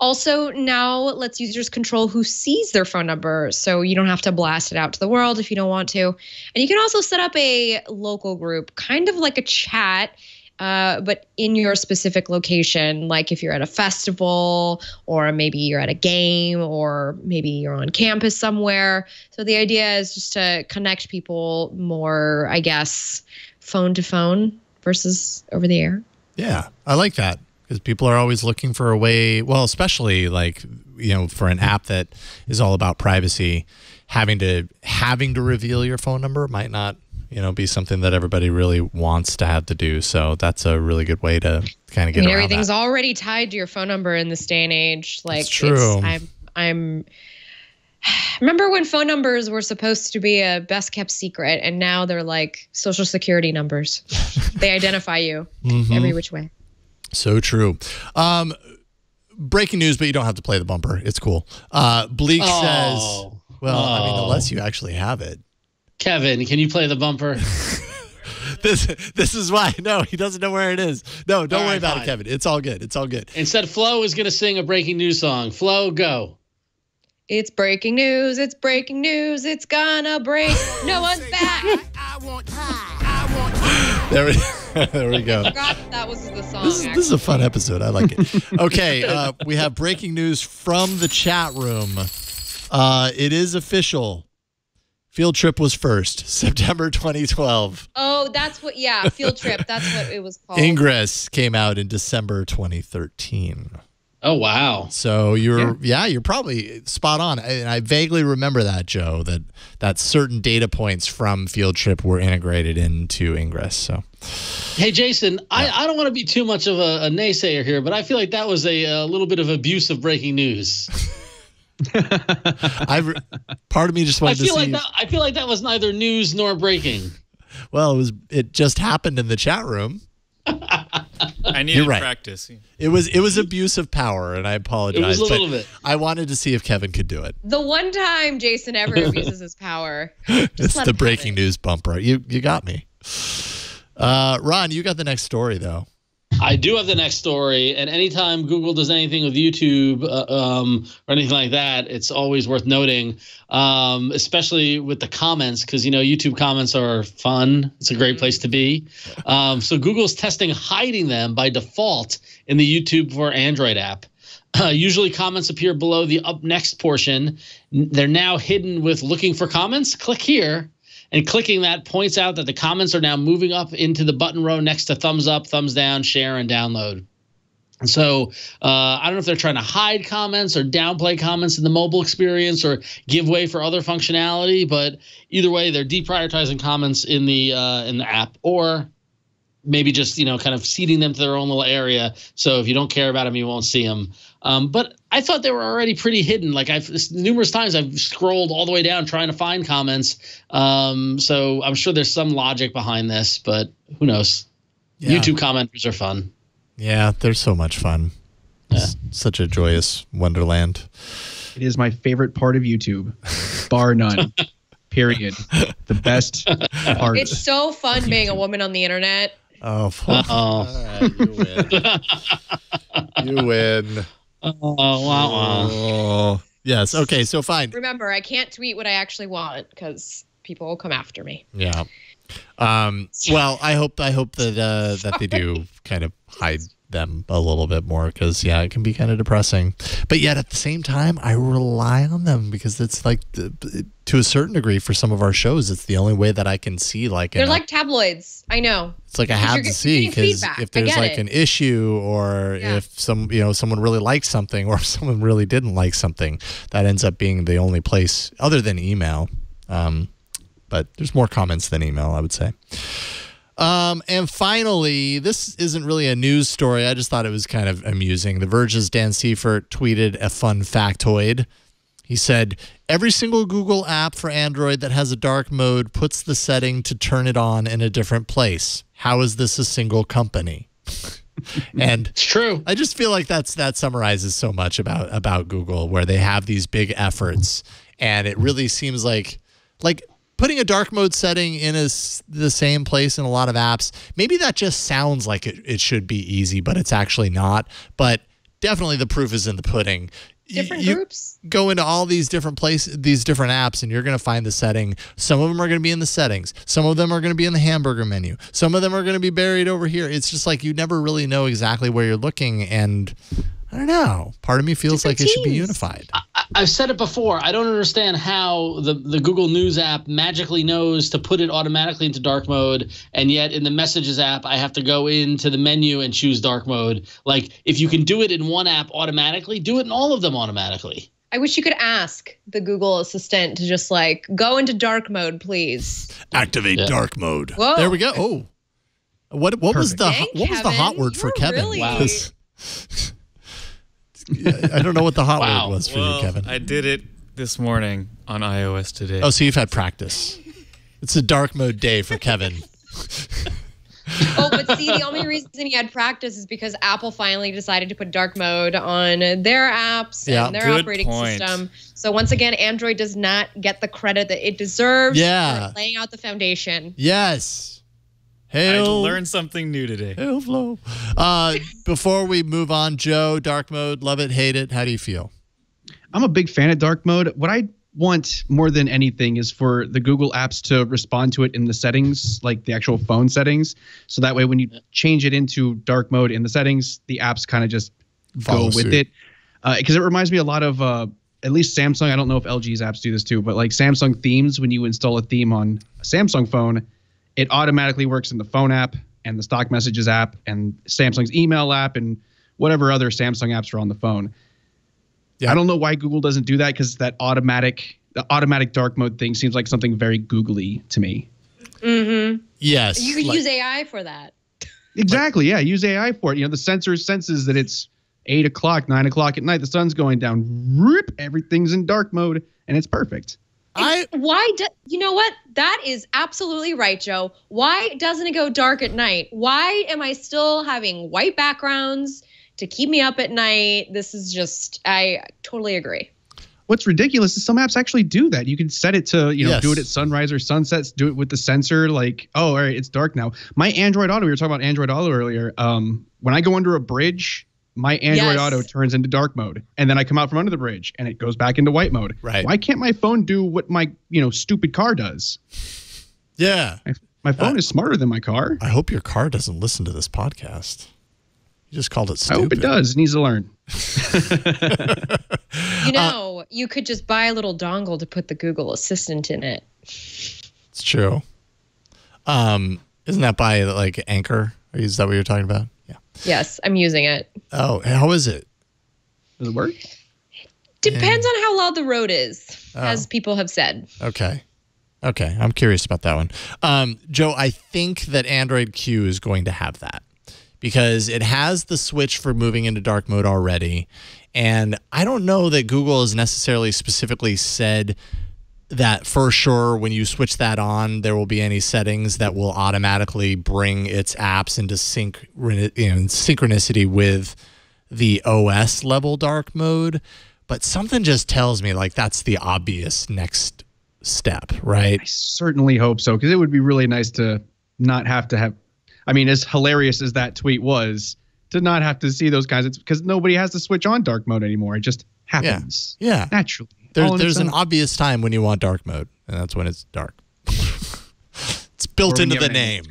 also now lets users control who sees their phone number, so you don't have to blast it out to the world if you don't want to. And you can also set up a local group, kind of like a chat. Uh, but in your specific location, like if you're at a festival, or maybe you're at a game, or maybe you're on campus somewhere. So the idea is just to connect people more, I guess, phone to phone versus over the air. Yeah, I like that. Because people are always looking for a way. Well, especially like you know, for an app that is all about privacy, having to having to reveal your phone number might not you know be something that everybody really wants to have to do. So that's a really good way to kind of get I mean, everything's that. already tied to your phone number in this day and age. Like, it's true. It's, I'm, I'm. Remember when phone numbers were supposed to be a best kept secret, and now they're like social security numbers. they identify you Mm-hmm. every which way. So true. Um, breaking news, but you don't have to play the bumper. It's cool. Uh, Bleak Oh. says, well, I mean, Oh. unless you actually have it. Kevin, can you play the bumper? This this is why. No, he doesn't know where it is. No, don't All worry right, about fine. it, Kevin. It's all good. It's all good. Instead, Flo is going to sing a breaking news song. Flo, go. It's breaking news. It's breaking news. It's gonna break. No one's back. i want hi There we, there we go. Forgot that was the song. This is, this is a fun episode. I like it. Okay, uh, we have breaking news from the chat room. Uh, it is official. Field trip was first, September 2012. Oh, that's what. Yeah, field trip. That's what it was called. Ingress came out in December 2013. Oh, wow. So you're yeah. you're probably spot on. And I vaguely remember that Joe that that certain data points from Field Trip were integrated into Ingress. So Hey, Jason, I, I don't want to be too much of a, a naysayer here, but I feel like that was a, a little bit of abuse of breaking news. I part of me just I wanted to see. like that. I feel like that was neither news nor breaking. well, it was it just happened in the chat room. I needed You're right. practice. It was it was abuse of power, and I apologize. It was a but little bit. I wanted to see if Kevin could do it. The one time Jason ever abuses his power. it's the breaking it. news bumper. You you got me. Uh, Ron, you got the next story though. I do have the next story, and anytime Google does anything with YouTube uh, um, or anything like that, it's always worth noting, um, especially with the comments, because you know YouTube comments are fun. It's a great place to be. Um, so Google's testing hiding them by default in the YouTube for Android app. Uh, usually, comments appear below the up next portion. They're now hidden with looking for comments. Click here. And clicking that points out that the comments are now moving up into the button row next to thumbs up, thumbs down, share, and download. And so uh, I don't know if they're trying to hide comments or downplay comments in the mobile experience or give way for other functionality, but either way, they're deprioritizing comments in the uh, in the app, or maybe just you know kind of seeding them to their own little area. So if you don't care about them, you won't see them. Um, but I thought they were already pretty hidden. Like I've numerous times I've scrolled all the way down trying to find comments. Um, so I'm sure there's some logic behind this, but who knows? Yeah. YouTube commenters are fun. Yeah, they're so much fun. It's such a joyous wonderland. It is my favorite part of YouTube, bar none. Period. The best part. It's so fun being a woman on the internet. Oh, Uh-oh. all right, you win. you win. Oh, wow, wow. Oh, yes. Okay. So fine. Remember, I can't tweet what I actually want because people will come after me. Yeah. Um, well, I hope I hope that uh, that they do kind of hide them a little bit more because yeah, it can be kind of depressing. But yet at the same time, I rely on them because it's like the, to a certain degree for some of our shows, it's the only way that I can see like They're an- like tabloids. I know. it's like I have to see because if there's like it. an issue or Yeah. if some you know someone really likes something or if someone really didn't like something, that ends up being the only place other than email. Um, but there's more comments than email, I would say. Um, and finally, this isn't really a news story. I just thought it was kind of amusing. The Verge's Dan Seifert tweeted a fun factoid. He said, Every single Google app for Android that has a dark mode puts the setting to turn it on in a different place. How is this a single company? and It's true. I just feel like that's that summarizes so much about about Google where they have these big efforts and it really seems like like putting a dark mode setting in is the same place in a lot of apps. Maybe that just sounds like it, it should be easy but it's actually not. But definitely the proof is in the pudding. Different you groups. go into all these different places these different apps and you're going to find the setting. Some of them are going to be in the settings. Some of them are going to be in the hamburger menu. Some of them are going to be buried over here. It's just like you never really know exactly where you're looking and I don't know. Part of me feels Different like it should be unified. I, I've said it before. I don't understand how the, the Google News app magically knows to put it automatically into dark mode, and yet in the Messages app, I have to go into the menu and choose dark mode. Like, if you can do it in one app automatically, do it in all of them automatically. I wish you could ask the Google Assistant to just like go into dark mode, please. Activate Yeah. dark mode. Whoa. There we go. Oh. What what was the Dang, what was the hot word for you're Kevin? really- Wow. 'Cause- I don't know what the hot Wow. word was for well, you, Kevin. I did it this morning on iOS today. oh, so you've had practice. It's a dark mode day for Kevin. Oh, but see, the only reason he had practice is because Apple finally decided to put dark mode on their apps Yeah, and their operating point. system. So once again, Android does not get the credit that it deserves Yeah. for laying out the foundation. Yes. I Hail. learned something new today. Hail Flo. Uh, before we move on, Joe, dark mode, love it, hate it. How do you feel? I'm a big fan of dark mode. What I want more than anything is for the Google apps to respond to it in the settings, like the actual phone settings. So that way, when you change it into dark mode in the settings, the apps kind of just Follow go with it. Because it reminds me a lot of, uh, at least Samsung. I don't know if LG's apps do this too, but like Samsung themes, when you install a theme on a Samsung phone, it automatically works in the phone app and the stock messages app and Samsung's email app and whatever other Samsung apps are on the phone. Yeah. I don't know why Google doesn't do that because that automatic the automatic dark mode thing seems like something very googly to me. Mm-hmm. Yes. You could like- use AI for that. Exactly. Yeah. Use AI for it. You know, the sensor senses that it's eight o'clock, nine o'clock at night, the sun's going down. Rip, everything's in dark mode, and it's perfect. I Why do you know what? That is absolutely right, Joe. Why doesn't it go dark at night? Why am I still having white backgrounds to keep me up at night? This is just I totally agree. What's ridiculous is some apps actually do that. You can set it to, you know, Yes. do it at sunrise or sunsets, do it with the sensor, like, oh, all right, it's dark now. My Android Auto, we were talking about Android Auto earlier. Um, when I go under a bridge, my Android Yes. Auto turns into dark mode. And then I come out from under the bridge and it goes back into white mode. Right. Why can't my phone do what my, you know, stupid car does? yeah. My, my phone Uh, is smarter than my car. I hope your car doesn't listen to this podcast. You just called it stupid. I hope it does. It needs to learn. You know, you could just buy a little dongle to put the Google Assistant in it. It's true. Um, isn't that by like Anker? Is that what you're talking about? Yeah. Yes, I'm using it. Oh, how is it? Does it work? Depends on how loud the road is, Oh. as people have said. Okay. Okay. I'm curious about that one. Um, Joe, I think that Android Q is going to have that because it has the switch for moving into dark mode already. And I don't know that Google has necessarily specifically said that for sure when you switch that on, there will be any settings that will automatically bring its apps into sync, you know, synchronicity with the OS level dark mode. But something just tells me like that's the obvious next step, right? I certainly hope so because it would be really nice to not have to have. I mean, as hilarious as that tweet was, to not have to see those kinds of because nobody has to switch on dark mode anymore. It just happens Yeah. naturally. There, all there's an own. obvious time when you want dark mode, and that's when it's dark. it's built into the name.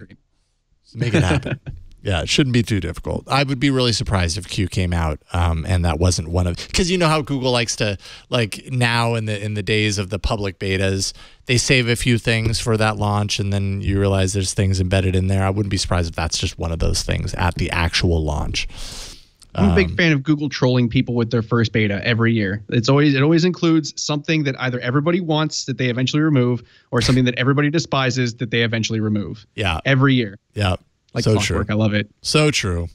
Make it happen. yeah, it shouldn't be too difficult. I would be really surprised if Q came out um, and that wasn't one of because you know how Google likes to like now in the in the days of the public betas, they save a few things for that launch, and then you realize there's things embedded in there. I wouldn't be surprised if that's just one of those things at the actual launch. I'm a Um, big fan of Google trolling people with their first beta every year. It's always it always includes something that either everybody wants that they eventually remove, or something that everybody despises that they eventually remove. Yeah, Every year, yeah, like so clockwork. true. I love it. So true.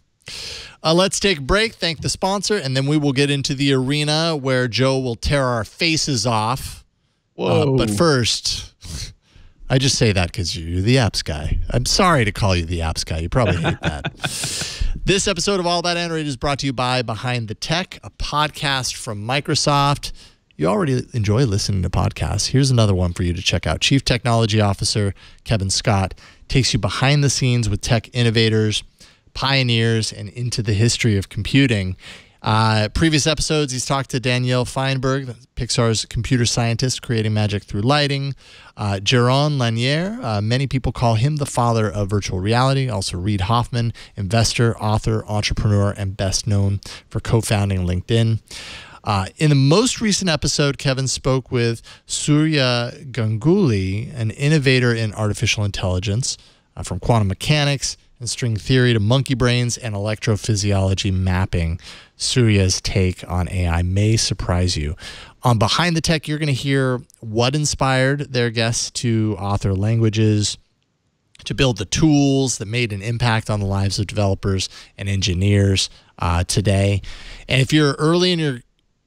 Uh, let's take a break, thank the sponsor, and then we will get into the arena where Joe will tear our faces off. Uh, Whoa! but first, I just say that because you're the apps guy. I'm sorry to call you the apps guy. You probably hate that. this episode of All About Android is brought to you by Behind the Tech, a podcast from Microsoft. You already enjoy listening to podcasts. Here's another one for you to check out. Chief Technology Officer Kevin Scott takes you behind the scenes with tech innovators, pioneers, and into the history of computing. Uh, previous episodes, he's talked to Danielle Feinberg, Pixar's computer scientist creating magic through lighting. Uh, Jaron Lanier, uh, many people call him the father of virtual reality. Also, Reid Hoffman, investor, author, entrepreneur, and best known for co founding LinkedIn. Uh, in the most recent episode, Kevin spoke with Surya Ganguli, an innovator in artificial intelligence, uh, from quantum mechanics and string theory to monkey brains and electrophysiology mapping. Surya's take on AI may surprise you. On Behind the Tech, you're going to hear what inspired their guests to author languages, to build the tools that made an impact on the lives of developers and engineers uh, today. And if you're early in your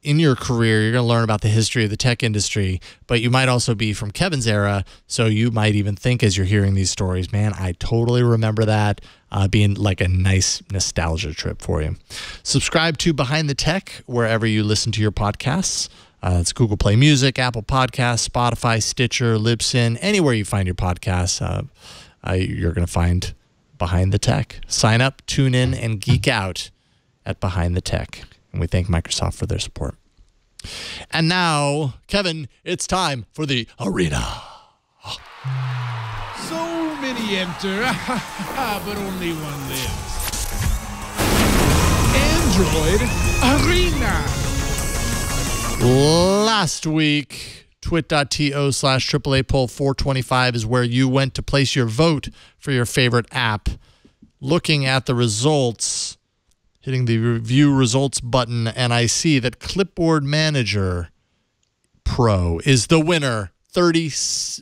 in your career, you're going to learn about the history of the tech industry, but you might also be from Kevin's era. So you might even think as you're hearing these stories, man, I totally remember that uh, being like a nice nostalgia trip for you. Subscribe to Behind the Tech wherever you listen to your podcasts. Uh, it's Google Play Music, Apple Podcasts, Spotify, Stitcher, Libsyn, anywhere you find your podcasts, uh, uh, you're going to find Behind the Tech. Sign up, tune in, and geek out at Behind the Tech. And we thank Microsoft for their support. And now, Kevin, it's time for the arena. So many enter, ah, but only one lives. Android Arena. Last week, twit.to slash AAA poll 425 is where you went to place your vote for your favorite app. Looking at the results, hitting the review results button, and I see that Clipboard Manager Pro is the winner. 30,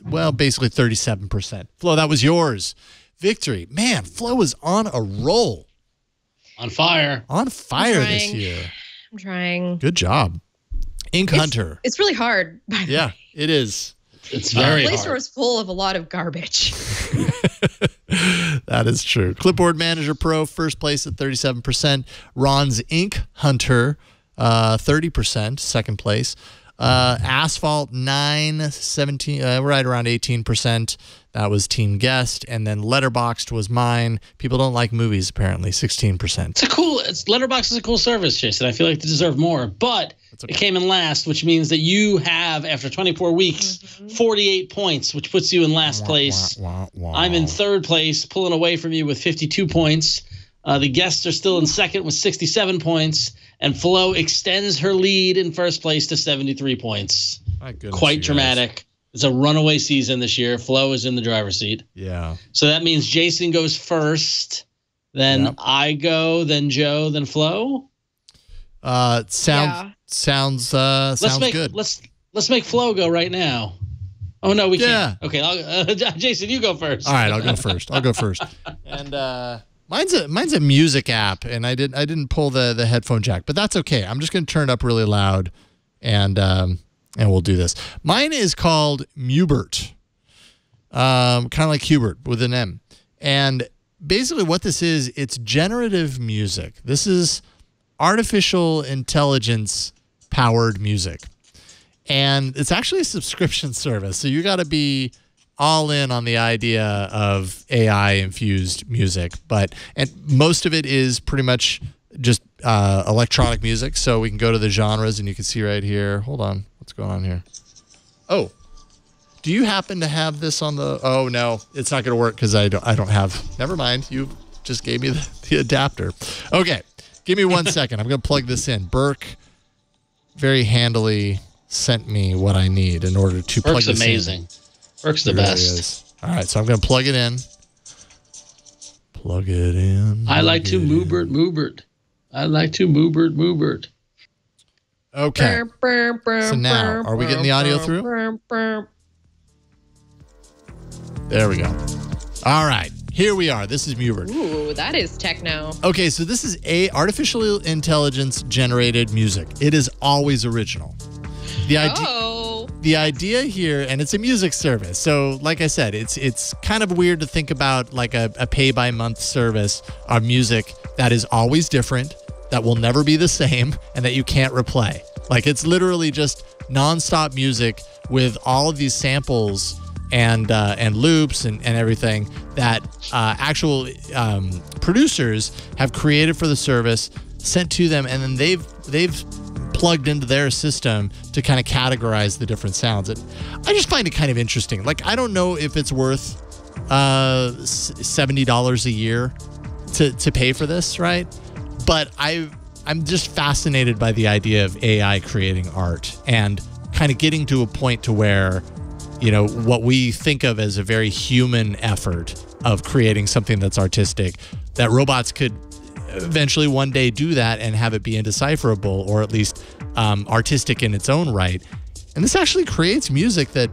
well, basically 37%. Flo, that was yours. Victory. Man, Flo is on a roll. On fire. On fire this year. I'm trying. Good job. Ink It's- Hunter. It's really hard. By the Yeah, way. it is. It's Uh, very Play hard. Store is full of a lot of garbage. that is true. Clipboard Manager Pro, first place at 37%. Ron's Ink Hunter, uh, 30%, second place. Uh, Asphalt 9, 17, uh, right around 18%. That was Team Guest. And then Letterboxd was mine. People don't like movies, apparently, 16%. It's a cool. It's Letterbox is a cool service, Jason. I feel like they deserve more, but okay. it came in last, which means that you have, after 24 weeks, 48 points, which puts you in last place. Wah, wah, wah. I'm in third place, pulling away from you with 52 points. Uh, the guests are still in second with 67 points, and Flo extends her lead in first place to 73 points. My goodness, you Quite guys. dramatic. It's a runaway season this year. Flo is in the driver's seat. Yeah. So that means Jason goes first, then Yep. I go, then Joe, then Flo. Uh, sounds Yeah. sounds uh, Let's sounds make good. let's let's make Flo go right now. Oh no, we Yeah. can't. Okay, I'll, uh, Jason, you go first. All right, I'll go first. I'll go first. And uh, mine's a mine's a music app, and I didn't I didn't pull the the headphone jack, but that's okay. I'm just gonna turn it up really loud, and um, and we'll do this. Mine is called Mubert, um, kind of like Hubert with an M, and basically what this is, it's generative music. This is artificial intelligence powered music and it's actually a subscription service. So you got to be all in on the idea of AI infused music, but and most of it is pretty much just uh, electronic music. So we can go to the genres, and you can see right here. Hold on, what's going on here? Oh, do you happen to have this on the? Oh no, it's not going to work because I don't. I don't have. Never mind. You just gave me the, the adapter. Okay, give me one second. I'm going to plug this in. Burke very handily sent me what I need in order to plug Burke's this in. amazing. Burke's the really best. is. All right, so I'm going to plug it in. Plug it in. I like to plug it in. moobert moobert. I like to moobert moobert. Okay. So now, are we getting the audio through? There we go. All right. Here we are. This is Mubert. Ooh, that is techno. Okay, so this is a artificial intelligence generated music. It is always original. The idea Oh. the idea here and it's a music service so like i said it's it's kind of weird to think about like a, a pay by month service of music that is always different that will never be the same and that you can't replay like it's literally just nonstop music with all of these samples and uh, and loops and, and everything that uh, actual um, producers have created for the service sent to them, and then they've they've plugged into their system to kind of categorize the different sounds. And I just find it kind of interesting. Like I don't know if it's worth uh, seventy dollars a year to to pay for this, right? But I I'm just fascinated by the idea of AI creating art and kind of getting to a point to where you know what we think of as a very human effort of creating something that's artistic that robots could eventually one day do that and have it be indecipherable or at least um, artistic in its own right and this actually creates music that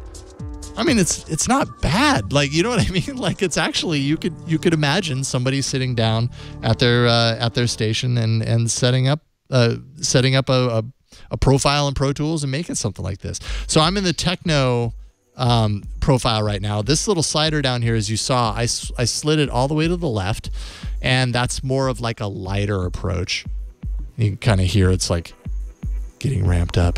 I mean, it's it's not bad. Like you know what I mean. Like it's actually you could you could imagine somebody sitting down at their uh, at their station and and setting up uh, setting up a, a, a profile in Pro Tools and making something like this. So I'm in the techno um, profile right now. This little slider down here, as you saw, I I slid it all the way to the left, and that's more of like a lighter approach. You can kind of hear it's like getting ramped up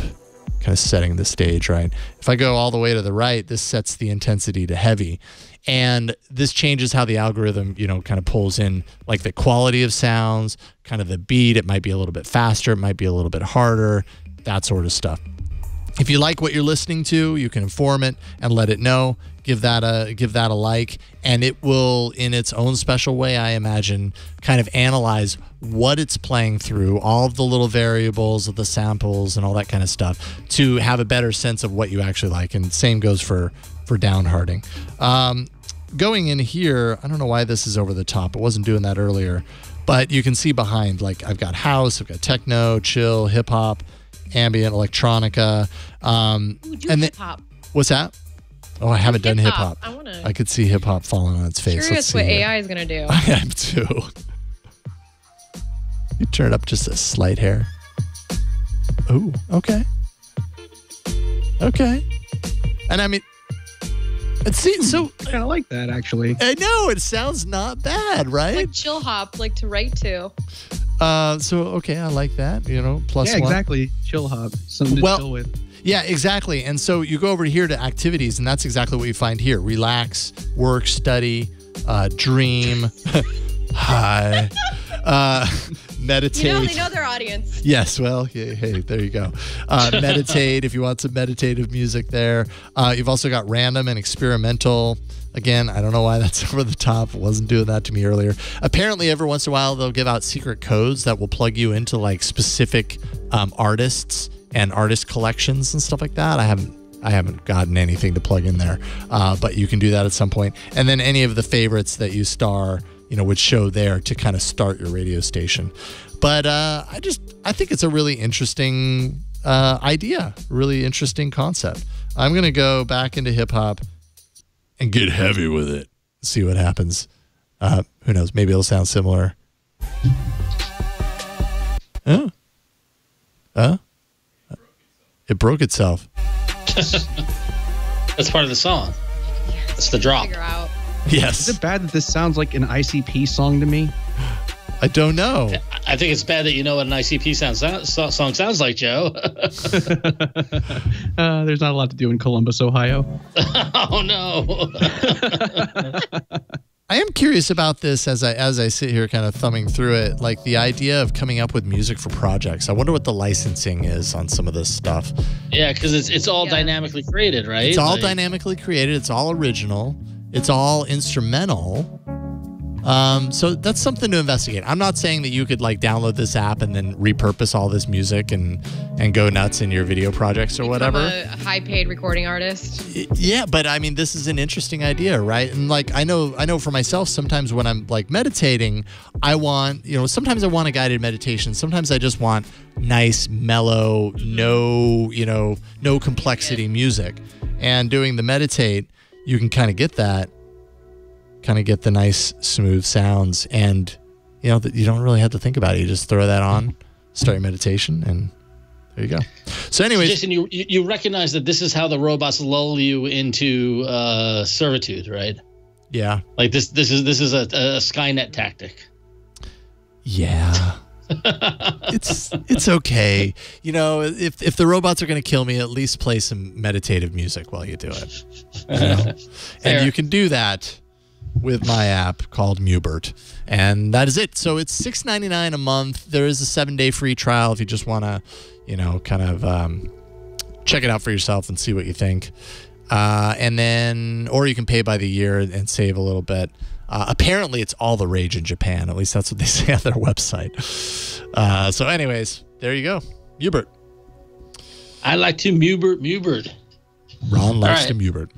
kind of setting the stage, right? If I go all the way to the right, this sets the intensity to heavy. And this changes how the algorithm, you know, kind of pulls in like the quality of sounds, kind of the beat. It might be a little bit faster, it might be a little bit harder, that sort of stuff. If you like what you're listening to, you can inform it and let it know. Give that a give that a like, and it will, in its own special way, I imagine, kind of analyze what it's playing through, all of the little variables of the samples and all that kind of stuff, to have a better sense of what you actually like. And same goes for for downhearting. Um, going in here, I don't know why this is over the top. It wasn't doing that earlier, but you can see behind. Like I've got house, I've got techno, chill, hip hop ambient electronica. Um, Ooh, and then, hip hop. what's that? Oh, I haven't done hip hop. I want to. I could see hip hop falling on its face. Let's Curious what here. AI is gonna do. I am too. You turn it up just a slight hair. Oh, okay. Okay. And I mean, it seems so. I kind of like that actually. I know it sounds not bad, right? like chill hop, like to write to. Uh, so okay, I like that. You know, plus yeah, one. exactly. Chill hop, something to chill with. Yeah, exactly. And so you go over here to activities, and that's exactly what you find here: relax, work, study, uh, dream, hi, uh, meditate. You know, they know their audience. Yes, well, hey, hey, there you go. Uh, meditate if you want some meditative music there. Uh, you've also got random and experimental. Again, I don't know why that's over the top. It wasn't doing that to me earlier. Apparently, every once in a while, they'll give out secret codes that will plug you into like specific um, artists and artist collections and stuff like that. I haven't. I haven't gotten anything to plug in there, uh, but you can do that at some point. And then any of the favorites that you star, you know, would show there to kind of start your radio station. But uh, I just I think it's a really interesting uh, idea, really interesting concept. I'm gonna go back into hip hop and get heavy with it. See what happens. Uh, who knows? Maybe it'll sound similar. Oh. Uh? It broke itself. That's part of the song. That's the drop. Yes. Is it bad that this sounds like an ICP song to me? I don't know. I- I think it's bad that you know what an ICP sound, sound, so- song sounds like, Joe. Uh, there's not a lot to do in Columbus, Ohio. oh no. I am curious about this as I as I sit here kind of thumbing through it, like the idea of coming up with music for projects. I wonder what the licensing is on some of this stuff. yeah, because it's it's all Yeah. dynamically created, right? It's all Like- dynamically created. It's all original. It's all instrumental. Um, so that's something to investigate. I'm not saying that you could like download this app and then repurpose all this music and and go nuts in your video projects or whatever. From a high-paid recording artist. Yeah, but I mean, this is an interesting idea, right? And like, I know, I know for myself, sometimes when I'm like meditating, I want, you know, sometimes I want a guided meditation. Sometimes I just want nice, mellow, no, you know, no complexity music. And doing the meditate, you can kind of get that, kind of get the nice, smooth sounds, and you know, that you don't really have to think about it. You just throw that on, start your meditation, and there you go. So, anyways, Jason, you you you recognize that this is how the robots lull you into uh, servitude, right? yeah. Like this this is this is a, a Skynet tactic. Yeah. it's it's okay. You know, if if the robots are going to kill me, at least play some meditative music while you do it. You know? And you can do that with my app called Mubert, and that is it. So it's six ninety nine a month. There is a seven day free trial if you just want to, you know, kind of um, check it out for yourself and see what you think. Uh, and then, or you can pay by the year and save a little bit. Uh, apparently, it's all the rage in Japan. At least that's what they say on their website. Uh, so, anyways, there you go, Mubert. I like to Mubert Mubert. Ron likes right. to Mubert.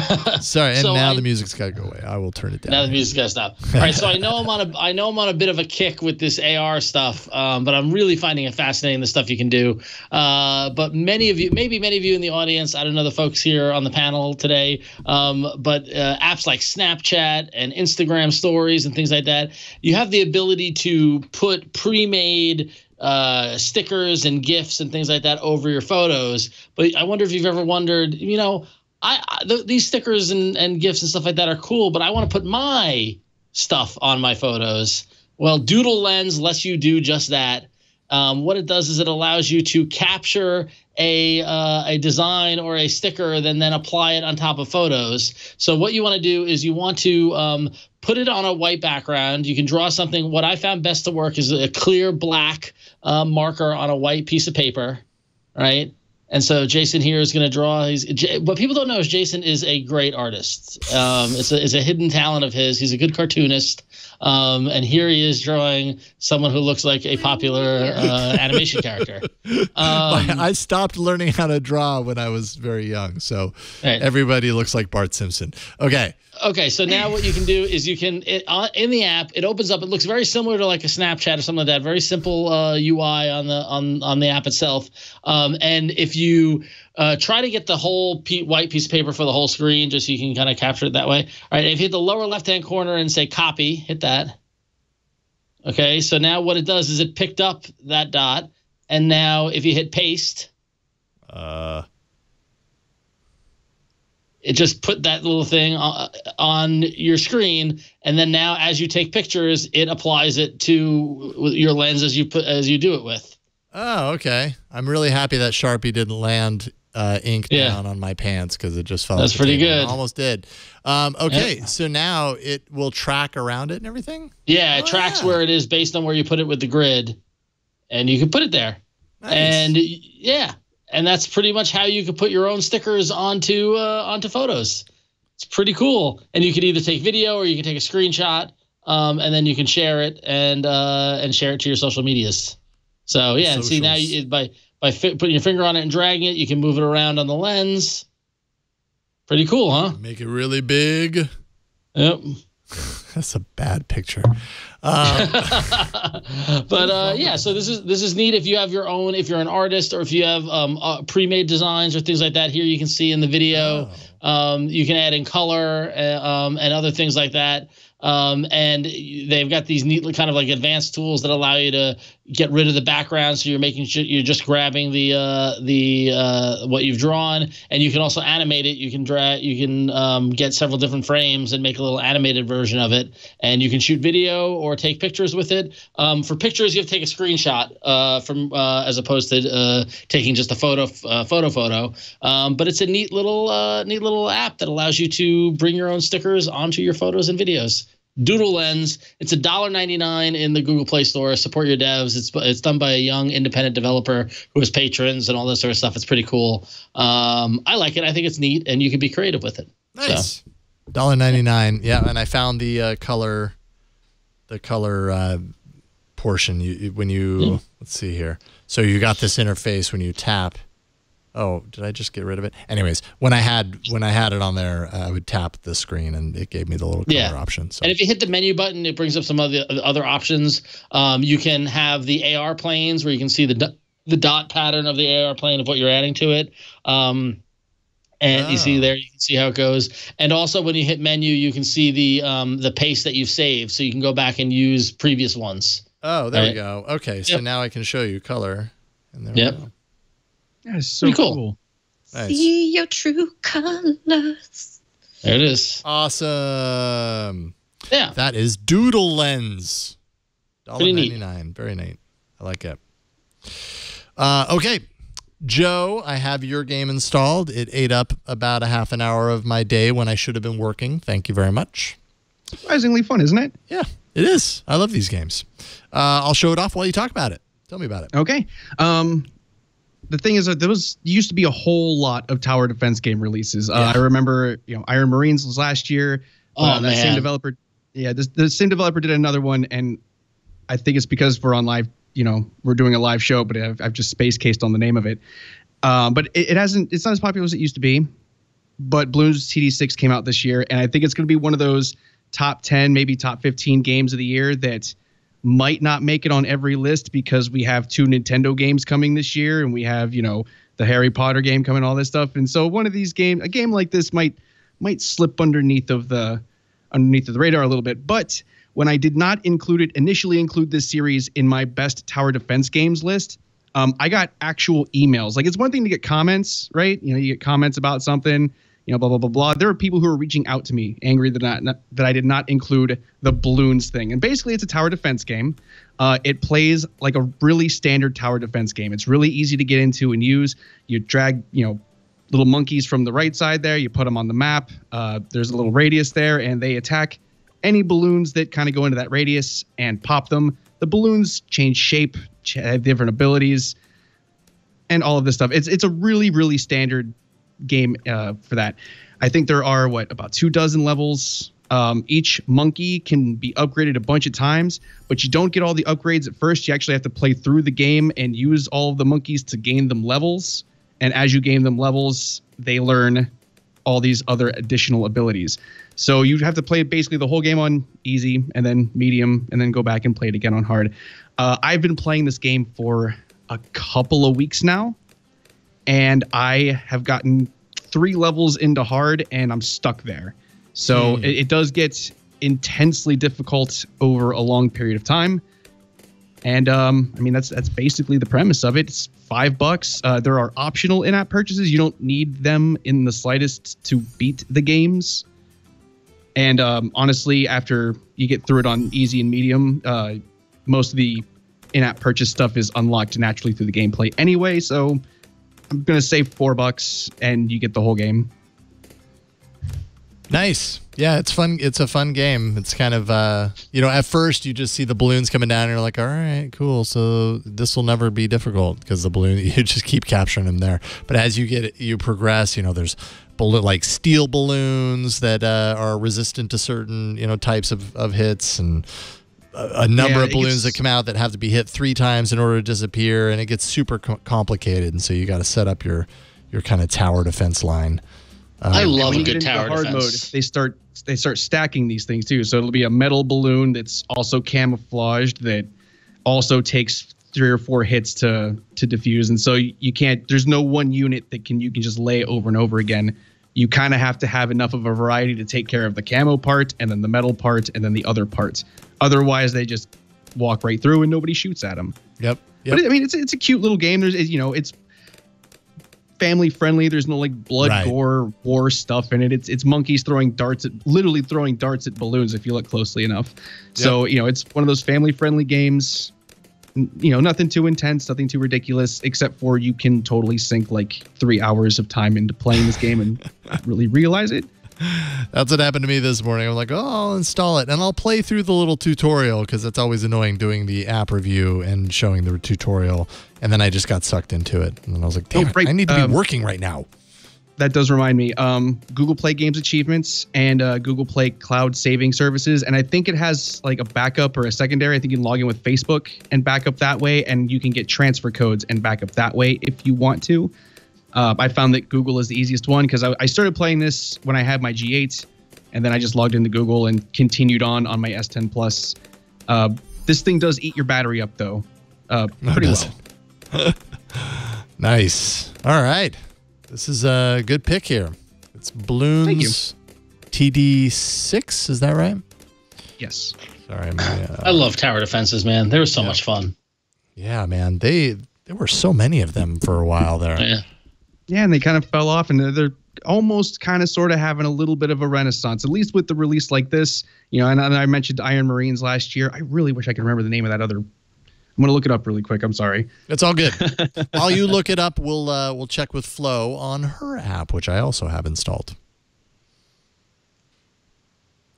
Sorry, and So now I- the music's got to go away. I will turn it down. Now the music's gotta stop. All right, so I know I'm on a I know I'm on a bit of a kick with this AR stuff, um, but I'm really finding it fascinating the stuff you can do. Uh, but many of you, maybe many of you in the audience, I don't know the folks here on the panel today, um, but uh, apps like Snapchat and Instagram Stories and things like that, you have the ability to put pre-made uh, stickers and gifs and things like that over your photos. But I wonder if you've ever wondered, you know, I, I th- these stickers and, and gifts and stuff like that are cool, but I want to put my stuff on my photos. Well, Doodle Lens lets you do just that. Um, what it does is it allows you to capture a uh, a design or a sticker, and then apply it on top of photos. So what you want to do is you want to um, put it on a white background. You can draw something. What I found best to work is a clear black uh, marker on a white piece of paper, right? And so Jason here is going to draw. He's what people don't know is Jason is a great artist. Um, it's a it's a hidden talent of his. He's a good cartoonist. Um, and here he is drawing someone who looks like a popular uh, animation character. Um, I stopped learning how to draw when I was very young, so Right. everybody looks like Bart Simpson. Okay, Okay, so now what you can do is you can it, uh, in the app it opens up. It looks very similar to like a Snapchat or something like that. Very simple uh, UI on the on on the app itself. Um, and if you uh, try to get the whole pe- white piece of paper for the whole screen, just so you can kind of capture it that way. All right, if you hit the lower left hand corner and say copy, hit that. Okay, so now what it does is it picked up that dot, and now if you hit paste, uh, it just put that little thing on, on your screen and then now as you take pictures it applies it to your lens as you put as you do it with oh, okay. I'm really happy that Sharpie didn't land uh, ink Yeah. down on my pants because it just fell. That's pretty good. Almost did. Um, okay, Yeah. so now it will track around it and everything. yeah it Oh, tracks yeah. where it is based on where you put it with the grid and you can put it there Nice. and yeah and that's pretty much how you could put your own stickers onto uh, onto photos. It's pretty cool. And you could either take video or you can take a screenshot um, and then you can share it and uh, and share it to your social medias. So yeah and see now you, by by fi- putting your finger on it and dragging it you can move it around on the lens. Pretty cool huh? Make it really big. yep That's a bad picture. Um, but uh, yeah, so this is this is neat if you have your own, if you're an artist or if you have um, uh, pre-made designs or things like that. Here you can see in the video, um, you can add in color uh, um, and other things like that. Um, and they've got these neat kind of like advanced tools that allow you to get rid of the background. So you're making sure you're just grabbing the uh, the uh, what you've drawn, and you can also animate it. You can drag, you can um, get several different frames and make a little animated version of it, and you can shoot video or take pictures with it. Um, for pictures, you have to take a screenshot uh, from uh, as opposed to uh, taking just a photo uh, photo photo. Um, but it's a neat little neat little app that allows you to bring your own stickers onto your photos and videos. Doodle Lens. It's a dollar ninety nine in the Google Play Store. Support your devs. It's it's done by a young independent developer who has patrons and all this sort of stuff. It's pretty cool. Um, I like it. I think it's neat, and you can be creative with it. nice. Dollar ninety nine. Yeah, and I found the uh, color, the color uh, portion. You when you let's see here. So you got this interface when you tap. Oh, did I just get rid of it? Anyways, when I had when I had it on there, uh, I would tap the screen and it gave me the little color Yeah. option. So And if you hit the menu button, it brings up some of the other options. Um, you can have the AR planes where you can see the do- the dot pattern of the AR plane of what you're adding to it. Um, and you see Oh. there, you can see how it goes. And also, when you hit menu, you can see the um, the paste that you've saved, so you can go back and use previous ones. oh, there we go. Okay, so Yep. now I can show you color. And there Yep. we go. That is so Pretty cool. cool. Nice. See your true colors. There it is. Awesome. Yeah. That is Doodle Lens. Pretty neat. $1.99. Very neat. I like it. Uh, okay. Joe, I have your game installed. It ate up about a half an hour of my day when I should have been working. Thank you very much. Surprisingly fun, isn't it? Yeah, it is. I love these games. Uh, I'll show it off while you talk about it. Tell me about it. Okay. Um, the thing is that there was used to be a whole lot of tower defense game releases. Uh, Yeah. I remember, you know, Iron Marines was last year. Oh, Uh, that same developer, yeah, this, the same developer did another one, and I think it's because we're on live. You know, we're doing a live show, but I've, I've just space cased on the name of it. Um, but it, it hasn't. It's not as popular as it used to be. But Bloons TD6 came out this year, and I think it's going to be one of those top 10, maybe top 15 games of the year that might not make it on every list because we have two Nintendo games coming this year, and we have you know the Harry Potter game coming, all this stuff, and so one of these games, a game like this might might slip underneath of the underneath of the radar a little bit. But when I did not include it initially, include this series in my best tower defense games list, um, I got actual emails. Like it's one thing to get comments, right? You know, you get comments about something, you know, blah blah blah blah. There are people who are reaching out to me, angry that not, not that I did not include the balloons thing. And basically, it's a tower defense game. Uh, it plays like a really standard tower defense game. It's really easy to get into and use. You drag, you know, little monkeys from the right side there. You put them on the map. Uh, there's a little radius there, and they attack any balloons that kind of go into that radius and pop them. The balloons change shape, have different abilities, and all of this stuff. It's it's a really really standard game uh, for that. I think there are what about two dozen levels. Um, each monkey can be upgraded a bunch of times, but you don't get all the upgrades at first. You actually have to play through the game and use all of the monkeys to gain them levels. And as you gain them levels, they learn all these other additional abilities. So you have to play basically the whole game on easy and then medium and then go back and play it again on hard. Uh, I've been playing this game for a couple of weeks now, and I have gotten three levels into hard and I'm stuck there. So it, it does get intensely difficult over a long period of time. And um, I mean that's that's basically the premise of it. It's five bucks. Uh, there are optional in-app purchases. You don't need them in the slightest to beat the games. And um, honestly, after you get through it on easy and medium, uh, most of the in-app purchase stuff is unlocked naturally through the gameplay anyway. So I'm gonna say four bucks, and you get the whole game. Nice. Yeah, it's fun. It's a fun game. It's kind of, uh, you know, at first you just see the balloons coming down and you're like, all right, cool. So this will never be difficult because the balloon, you just keep capturing them there. But as you get, you progress, you know, there's balloon, like steel balloons that uh, are resistant to certain, you know, types of, of hits and a, a number Yeah, of balloons gets- that come out that have to be hit three times in order to disappear. And it gets super co- complicated. And so you got to set up your, your kind of tower defense line. I um, love when a good tower hard defense. mode, they start they start stacking these things too. So it'll be a metal balloon that's also camouflaged that also takes three or four hits to to defuse. And so you, you can't. There's no one unit that can you can just lay over and over again. You kind of have to have enough of a variety to take care of the camo part and then the metal part and then the other parts. Otherwise, they just walk right through and nobody shoots at them. Yep. Yep. But I mean, it's it's a cute little game. There's you know it's family friendly. There's no like blood, Right. gore, war stuff in it. It's it's monkeys throwing darts at literally throwing darts at balloons if you look closely enough. So you know it's one of those family friendly games. You know, nothing too intense, nothing too ridiculous, except for you can totally sink like three hours of time into playing this game and not really realize it. That's what happened to me this morning. I'm like, oh, I'll install it and I'll play through the little tutorial because it's always annoying doing the app review and showing the tutorial. And then I just got sucked into it. And then I was like, damn, Oh, right. I need to be Um, working right now. That does remind me um, google play games achievements and uh, google play cloud saving services. And i think it has like a backup or a secondary. I think you can log in with facebook and backup that way and you can get transfer codes and backup that way if you want to. Uh, i found that google is the easiest one because I, I started playing this when i had my g8 and then i just logged into google and continued on on my s10 plus. Uh, this thing does eat your battery up though. Uh, Oh, pretty well. Nice. All right. This is a good pick here. It's Bloons TD6. Is that right? yes Sorry. My, uh, I love tower defenses, man. They were so much fun. yeah, man. They there were so many of them for a while there. Yeah. Yeah, and they kind of fell off, and they're, they're almost kind of sort of having a little bit of a renaissance, at least with the release like this. You know, and, and I mentioned Iron Marines last year. I really wish I could remember the name of that other. I'm gonna look it up really quick. I'm sorry. It's all good. While you look it up, we'll uh, we'll check with Flo on her app, which I also have installed.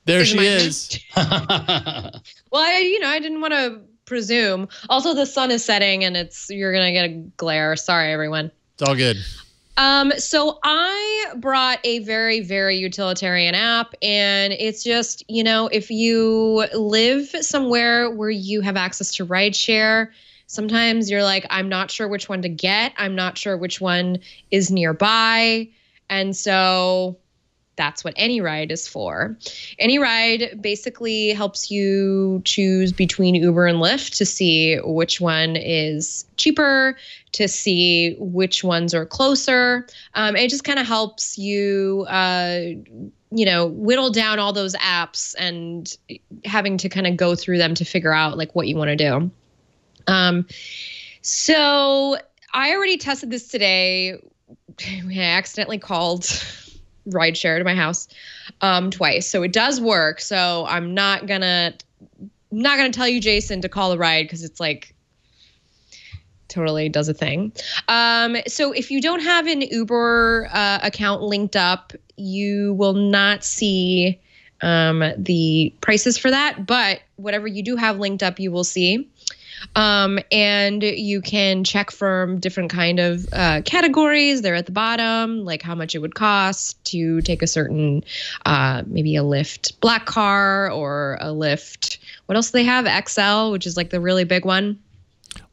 There Is she is. Well, I, you know, I didn't want to presume. Also, the sun is setting, and it's you're gonna get a glare. Sorry, everyone. It's all good. Um, so I brought a very, very utilitarian app, and it's just, you know, if you live somewhere where you have access to rideshare, sometimes you're like, I'm not sure which one to get. I'm not sure which one is nearby. And so that's what any ride is for. Any ride basically helps you choose between Uber and Lyft to see which one is cheaper, to see which ones are closer. Um, it just kind of helps you, uh, you know, whittle down all those apps and having to kind of go through them to figure out like what you want to do. Um, so I already tested this today. I accidentally called rideshare to my house um, twice, so it does work. So I'm not gonna not gonna tell you, Jason, to call a ride because it's like totally does a thing. Um, so if you don't have an Uber uh, account linked up, you will not see um, the prices for that. But whatever you do have linked up, you will see. Um, and you can check from different kind of uh, categories. They're at the bottom, like how much it would cost to take a certain, uh, maybe a Lyft black car or a Lyft. What else do they have? XL, which is like the really big one.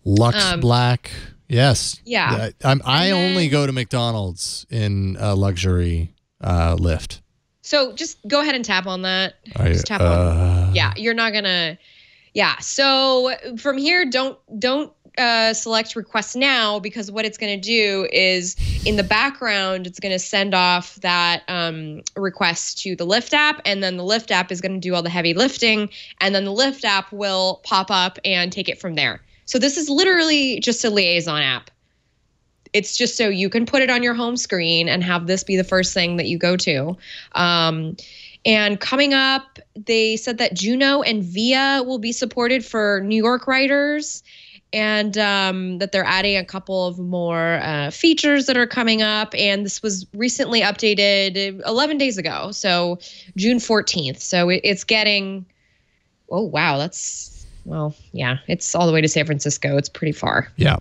Lux Um, Black. Yes. Yeah. I'm, I And only go to McDonald's in a luxury uh, Lyft. So just go ahead and tap on that. I- Just tap on. uh, Yeah, you're not gonna. Yeah. So from here, don't don't uh, select request now because what it's going to do is in the background it's going to send off that um, request to the Lyft app, and then the Lyft app is going to do all the heavy lifting, and then the Lyft app will pop up and take it from there. So this is literally just a liaison app. It's just so you can put it on your home screen and have this be the first thing that you go to. Um, and coming up, they said that Juno and Via will be supported for New York writers, and um, that they're adding a couple of more uh, features that are coming up. And this was recently updated 11 days ago, so June 14th. So it, it's getting. Oh wow, that's well, yeah, it's all the way to San Francisco. It's pretty far. Yeah.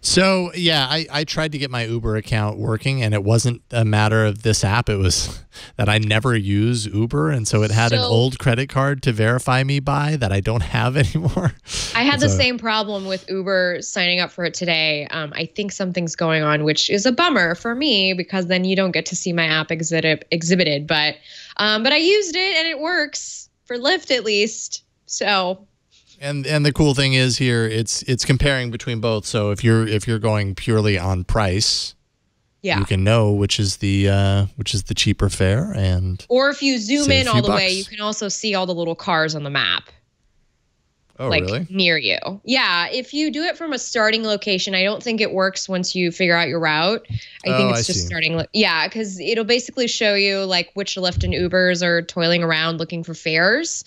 So yeah, I, I tried to get my Uber account working, and it wasn't a matter of this app. It was that I never use Uber, and so it had an old credit card to verify me by that I don't have anymore. I had the same problem with Uber signing up for it today. Um, I think something's going on, which is a bummer for me because then you don't get to see my app exhibit, exhibited. But um, but I used it and it works for Lyft at least. So And and the cool thing is here, it's it's comparing between both. So if you're if you're going purely on price, yeah. you can know which is the uh, which is the cheaper fare, and Or if you zoom in all the way, you can also see all the little cars on the map. oh like really? near you. Yeah, if you do it from a starting location, I don't think it works once you figure out your route. I think Oh, it's I just see. starting. Yeah, because it'll basically show you like which Lyft and Ubers are toiling around looking for fares,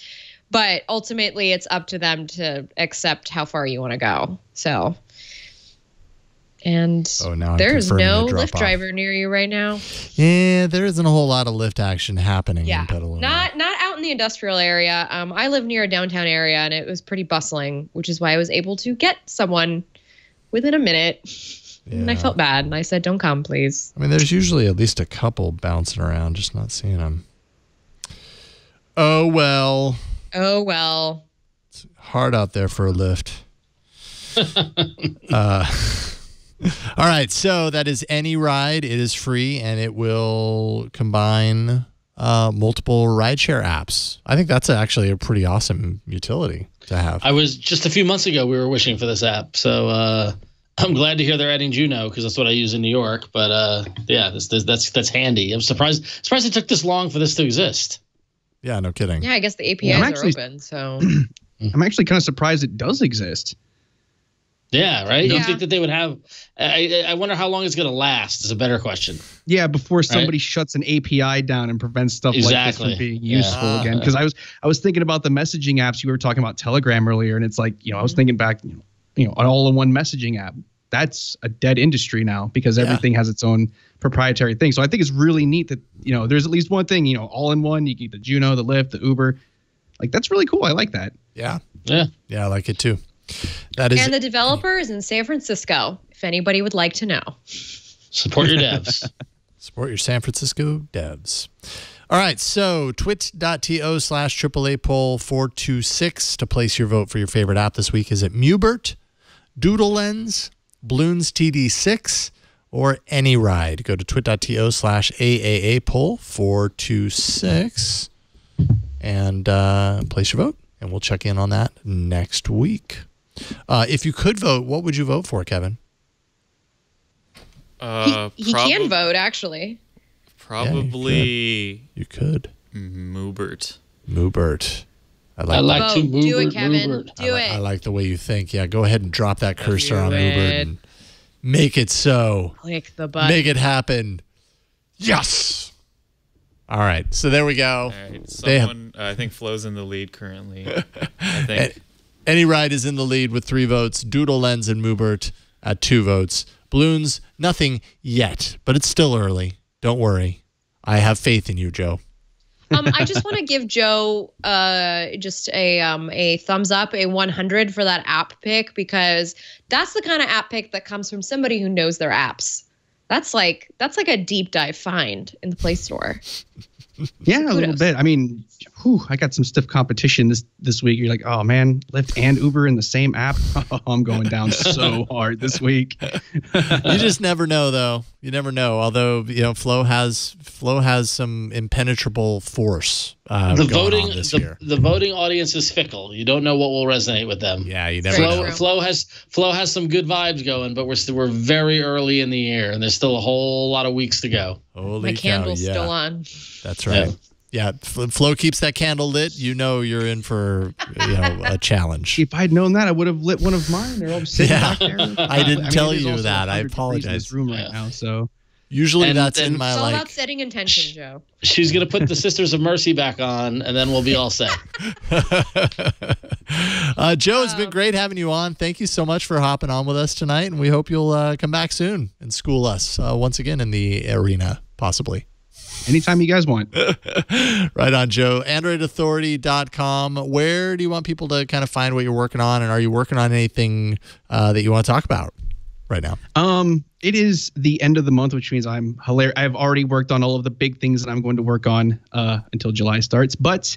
but ultimately it's up to them to accept how far you want to go. So. And Oh, now there's no the Lyft drop-off. driver near you right now. Yeah, there isn't a whole lot of Lyft action happening Yeah, in Petaluma. not not out in the industrial area. Um, I live near a downtown area, and it was pretty bustling, which is why I was able to get someone within a minute. And I felt bad, and I said, "Don't come, please." I mean, there's usually at least a couple bouncing around, just not seeing them. Oh well, Oh well. It's hard out there for a Lyft. uh, all right, so that is any ride. It is free and it will combine uh, multiple rideshare apps. I think that's actually a pretty awesome utility to have. I was just a few months ago. We were wishing for this app, so uh, I'm glad to hear they're adding Juno because that's what I use in New York. But uh, yeah, this, this, that's that's handy. I'm surprised surprised it took this long for this to exist. Yeah, no kidding. Yeah, I guess the APIs Yeah, I'm are open. So I'm actually kind of surprised it does exist. Yeah, right. Yeah. You Yeah. think that they would have? I, I I wonder how long it's going to last. Is a better question. Yeah, before somebody shuts an API down and prevents stuff like this from being Yeah. useful again. Because I was I was thinking about the messaging apps you were talking about Telegram earlier, and it's like you know I was thinking back, you know, you know, an all-in-one messaging app. that's a dead industry now because everything has its own proprietary thing. So I think it's really neat that you know there's at least one thing you know all in one. You get the Juno, the Lyft, the Uber. Like that's really cool. I like that. Yeah. Yeah. Yeah, I like it too. That is And the developer is in San Francisco. If anybody would like to know. Support your devs. Support your San Francisco devs. All right, so twit.to slash AAA poll 426 to place your vote for your favorite app this week. Is it Mubert, Doodle Lens, Bloons TD6, or any ride? Go to twit.to slash AAA poll 426 and uh, place your vote, and we'll check in on that next week. Uh, if you could vote, what would you vote for, Kevin? Uh, he he probab- can vote, actually. Probably You could. Moobert. Mubert. I like I like to Vote. move Do it, it, Kevin. move it. Do I, li- it. I like the way you think. Yeah, go ahead and drop that cursor on Do Uber it. and make it so. Click the button. Make it happen. Yes. All right. So there we go. All right, They have- someone uh, I think Flo's in the lead currently. I think. Any Ride is in the lead with three votes. Doodle Lens and Mubert at two votes. Bloons, nothing yet, but it's still early. Don't worry. I have faith in you, Joe. Um, I just want to give Joe uh, just a um, a thumbs up, a 100 for that app pick because that's the kind of app pick that comes from somebody who knows their apps. That's like that's like a deep dive find in the Play Store. Yeah, a little bit. I mean, whew, I got some stiff competition this this week. You're like, oh man, Lyft and Uber in the same app. Oh, I'm going down so hard this week. you just never know though you never know although you know Flo has Flo has some impenetrable force uh, The going voting on this the, year the voting audience is fickle. You don't know what will resonate with them. yeah you never Very know Flo. Flo has Flo has some good vibes going, but we're still we're very early in the year, and there's still a whole lot of weeks to go. Holy My cow, candle's yeah. still on. that's right Yeah. Yeah, Fl- Flo keeps that candle lit you know you're in for you know a challenge If I'd known that, I would have lit one of mine. They're all sitting Yeah. back there. I didn't mean, tell it is you that. I 100 in apologize. this room right now, so usually And- that's in and- my It's all like about setting intention, Joe. She's gonna put the Sisters of Mercy back on, and then we'll be all set. uh, Joe, it's been great having you on. Thank you so much for hopping on with us tonight, and we hope you'll uh, come back soon and school us uh, once again in the arena, possibly. Anytime you guys want. Right on, Joe. AndroidAuthority.com. Where do you want people to kind of find what you're working on, and are you working on anything uh, that you want to talk about right now? Um, it is the end of the month, which means I'm hilarious. I've already worked on all of the big things that I'm going to work on uh, until July starts. But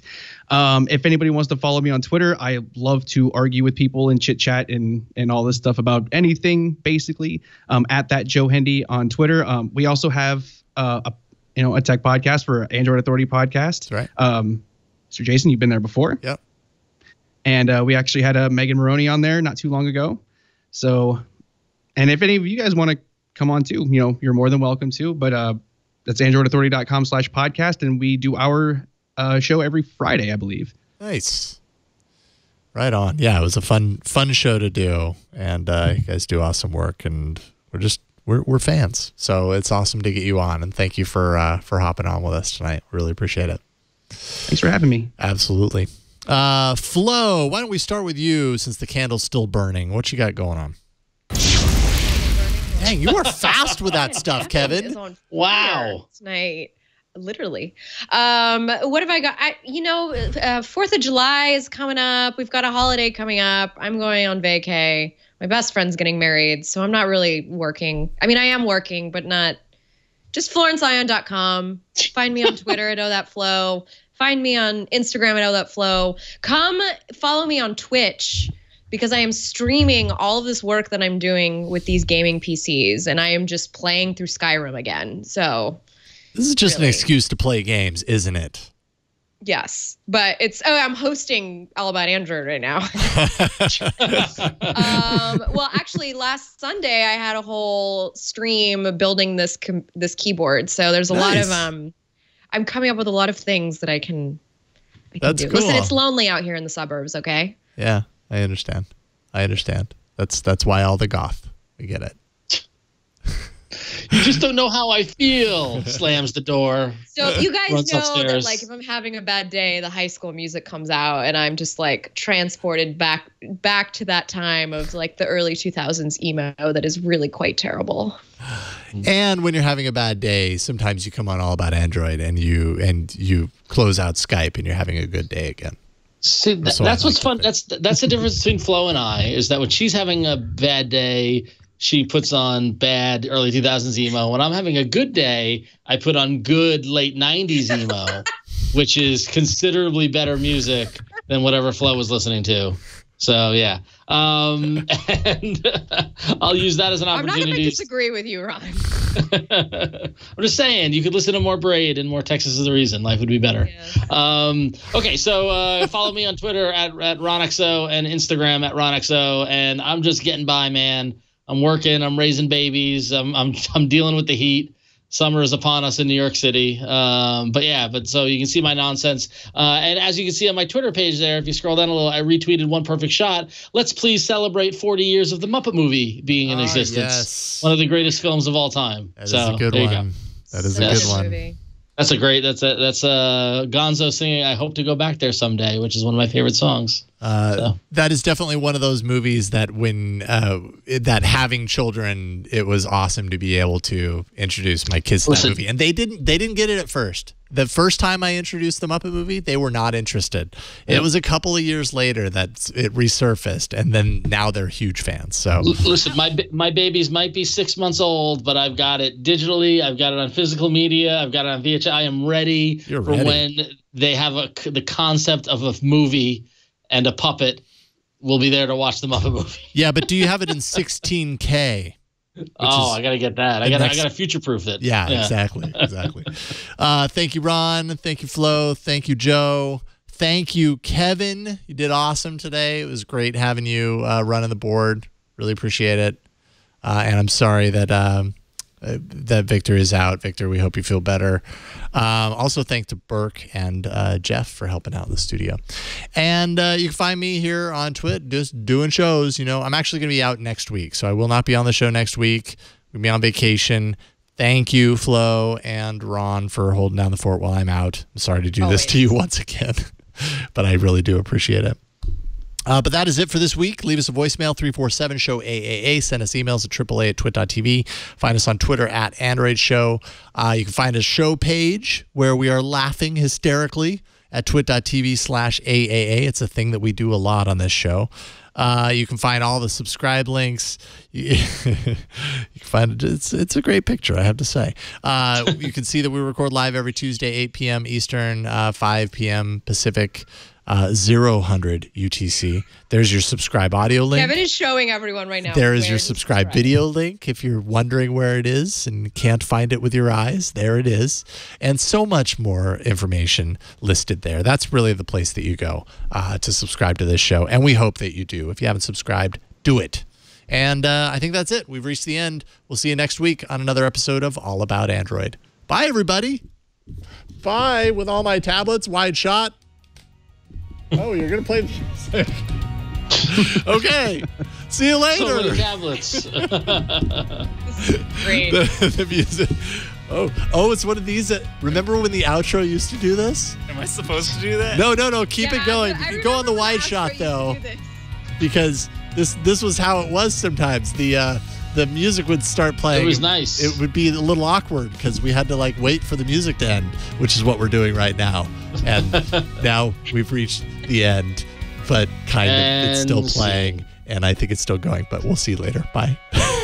um, if anybody wants to follow me on Twitter, I love to argue with people and chit chat and and all this stuff about anything, basically. Um, at that Joe Hindy on Twitter. Um, we also have uh, a you know a tech podcast for Android Authority podcast. That's right. Um, so Jason, you've been there before. Yep. And uh, we actually had a Megan Maroney on there not too long ago. So, and if any of you guys want to come on too, you know, you're more than welcome to. But uh, that's androidauthority.com slash podcast. And we do our uh, show every Friday, I believe. Nice. Right on. Yeah, it was a fun fun show to do, and uh, you guys do awesome work, and we're just we're we're fans. So it's awesome to get you on, and thank you for uh, for hopping on with us tonight. Really appreciate it. Thanks for having me. Absolutely. Uh, Flo, why don't we start with you since the candle's still burning? What you got going on? Dang, you are fast with that stuff, Kevin. Wow. fire Tonight. Literally. Um, what have I got? I, you know, uh, Fourth of July is coming up. We've got a holiday coming up. I'm going on vacay. My best friend's getting married, so I'm not really working. I mean, I am working, but not. Just FlorenceIon.com. Find me on Twitter at Oh That Flo. Find me on Instagram at Oh That Flo. Come follow me on Twitch because I am streaming all of this work that I'm doing with these gaming PCs, and I am just playing through Skyrim again. So This is just an excuse to play games, isn't it? Yes, but it's oh, I'm hosting All About Android right now. um, well, actually, last Sunday I had a whole stream building this com- this keyboard. So there's a lot of um, I'm coming up with a lot of things that I can. I can That's do. Listen, it's lonely out here in the suburbs. Okay. Yeah, I understand. I understand. That's that's why all the goth. We get it. You just don't know how I feel. Slams the door. So you guys Runs know that like if I'm having a bad day, the high school music comes out and I'm just like transported back back to that time of like the early 2000s emo that is really quite terrible. And when you're having a bad day, sometimes you come on All About Android and you and you close out Skype and you're having a good day again. See, th- that's what's fun. That's that's the difference between Flo and I is that when she's having a bad day, she puts on bad early 2000s emo. When I'm having a good day, I put on good late 90s emo, which is considerably better music than whatever Flo was listening to. So yeah, um, and I'll use that as an opportunity. I'm not going to disagree with you, Ron. I'm just saying, you could listen to more Braid and more Texas is the reason. Life would be better. Um, okay, so uh, follow me on Twitter at, at RonXO and Instagram at RonXO. And I'm just getting by, man. I'm working, I'm raising babies, I'm, I'm, I'm dealing with the heat. Summer is upon us in New York City. Um, but yeah, but so you can see my nonsense. Uh, and as you can see on my Twitter page there, if you scroll down a little, I retweeted One Perfect Shot. Let's please celebrate 40 years of the Muppet movie being in Ah, existence. yes. One of the greatest films of all time. That is so a good there you go. one. That is Such a Yes. good one. movie. That's a great. That's a that's a Gonzo singing. I hope to go back there someday, which is one of my favorite songs. Uh, So. That is definitely one of those movies that when uh, that having children, it was awesome to be able to introduce my kids to Listen. that movie, and they didn't they didn't get it at first. The first time I introduced the Muppet movie, they were not interested. It was a couple of years later that it resurfaced, and then now they're huge fans. So listen, my my babies might be six months old, but I've got it digitally. I've got it on physical media. I've got it on VHS. I am ready You're for ready. when they have a the concept of a movie and a puppet. We'll be there to watch the Muppet movie. yeah, but do you have it in 16K? oh, I gotta get that. I gotta next- I gotta future proof it. Yeah, exactly, exactly. Uh, thank you, Ron. Thank you, Flo. Thank you, Joe. Thank you, Kevin. You did awesome today. It was great having you uh, running the board. Really appreciate it. Uh, and I'm sorry that um, uh, that Victor is out. Victor, we hope you feel better. Um, also, thank to Burke and uh, Jeff for helping out in the studio. And uh, you can find me here on Twit, just doing shows. You know, I'm actually going to be out next week, so I will not be on the show next week. We'll be on vacation. Thank you, Flo and Ron, for holding down the fort while I'm out. I'm sorry to do this to you once again, but I really do appreciate it. Uh, but that is it for this week. Leave us a voicemail 347 show AAA. Send us emails at AAA at twit.tv. Find us on Twitter at Android Show. Uh, you can find a show page where we are laughing hysterically at twit.tv slash AAA. It's a thing that we do a lot on this show. Uh, you can find all the subscribe links. You, you can find it. It's, it's a great picture, I have to say. Uh, you can see that we record live every Tuesday, 8 p.m. Eastern, uh, 5 p.m. Pacific uh, 000 UTC. There's your subscribe audio link. Kevin is showing everyone right now. There is your to subscribe video link if you're wondering where it is and can't find it with your eyes. There it is. And so much more information listed there. That's really the place that you go uh, to subscribe to this show. And we hope that you do. If you haven't subscribed, do it. And uh, I think that's it. We've reached the end. We'll see you next week on another episode of All About Android. Bye, everybody. Bye with all my tablets, wide shot. Oh, you're going to play the okay. See you So later. many tablets. Great. the, the music. Oh, oh, it's one of these that. Remember when the outro used to do this? Am I supposed to do that? No, no, no. Keep Yeah, it going. I You go on the wide Astro shot though, because this this was how it was sometimes. The uh, the music would start playing. It was nice. It would be a little awkward because we had to like wait for the music to end, which is what we're doing right now. And now we've reached the end, but kind of it's still playing, and I think it's still going. But we'll see you later. Bye.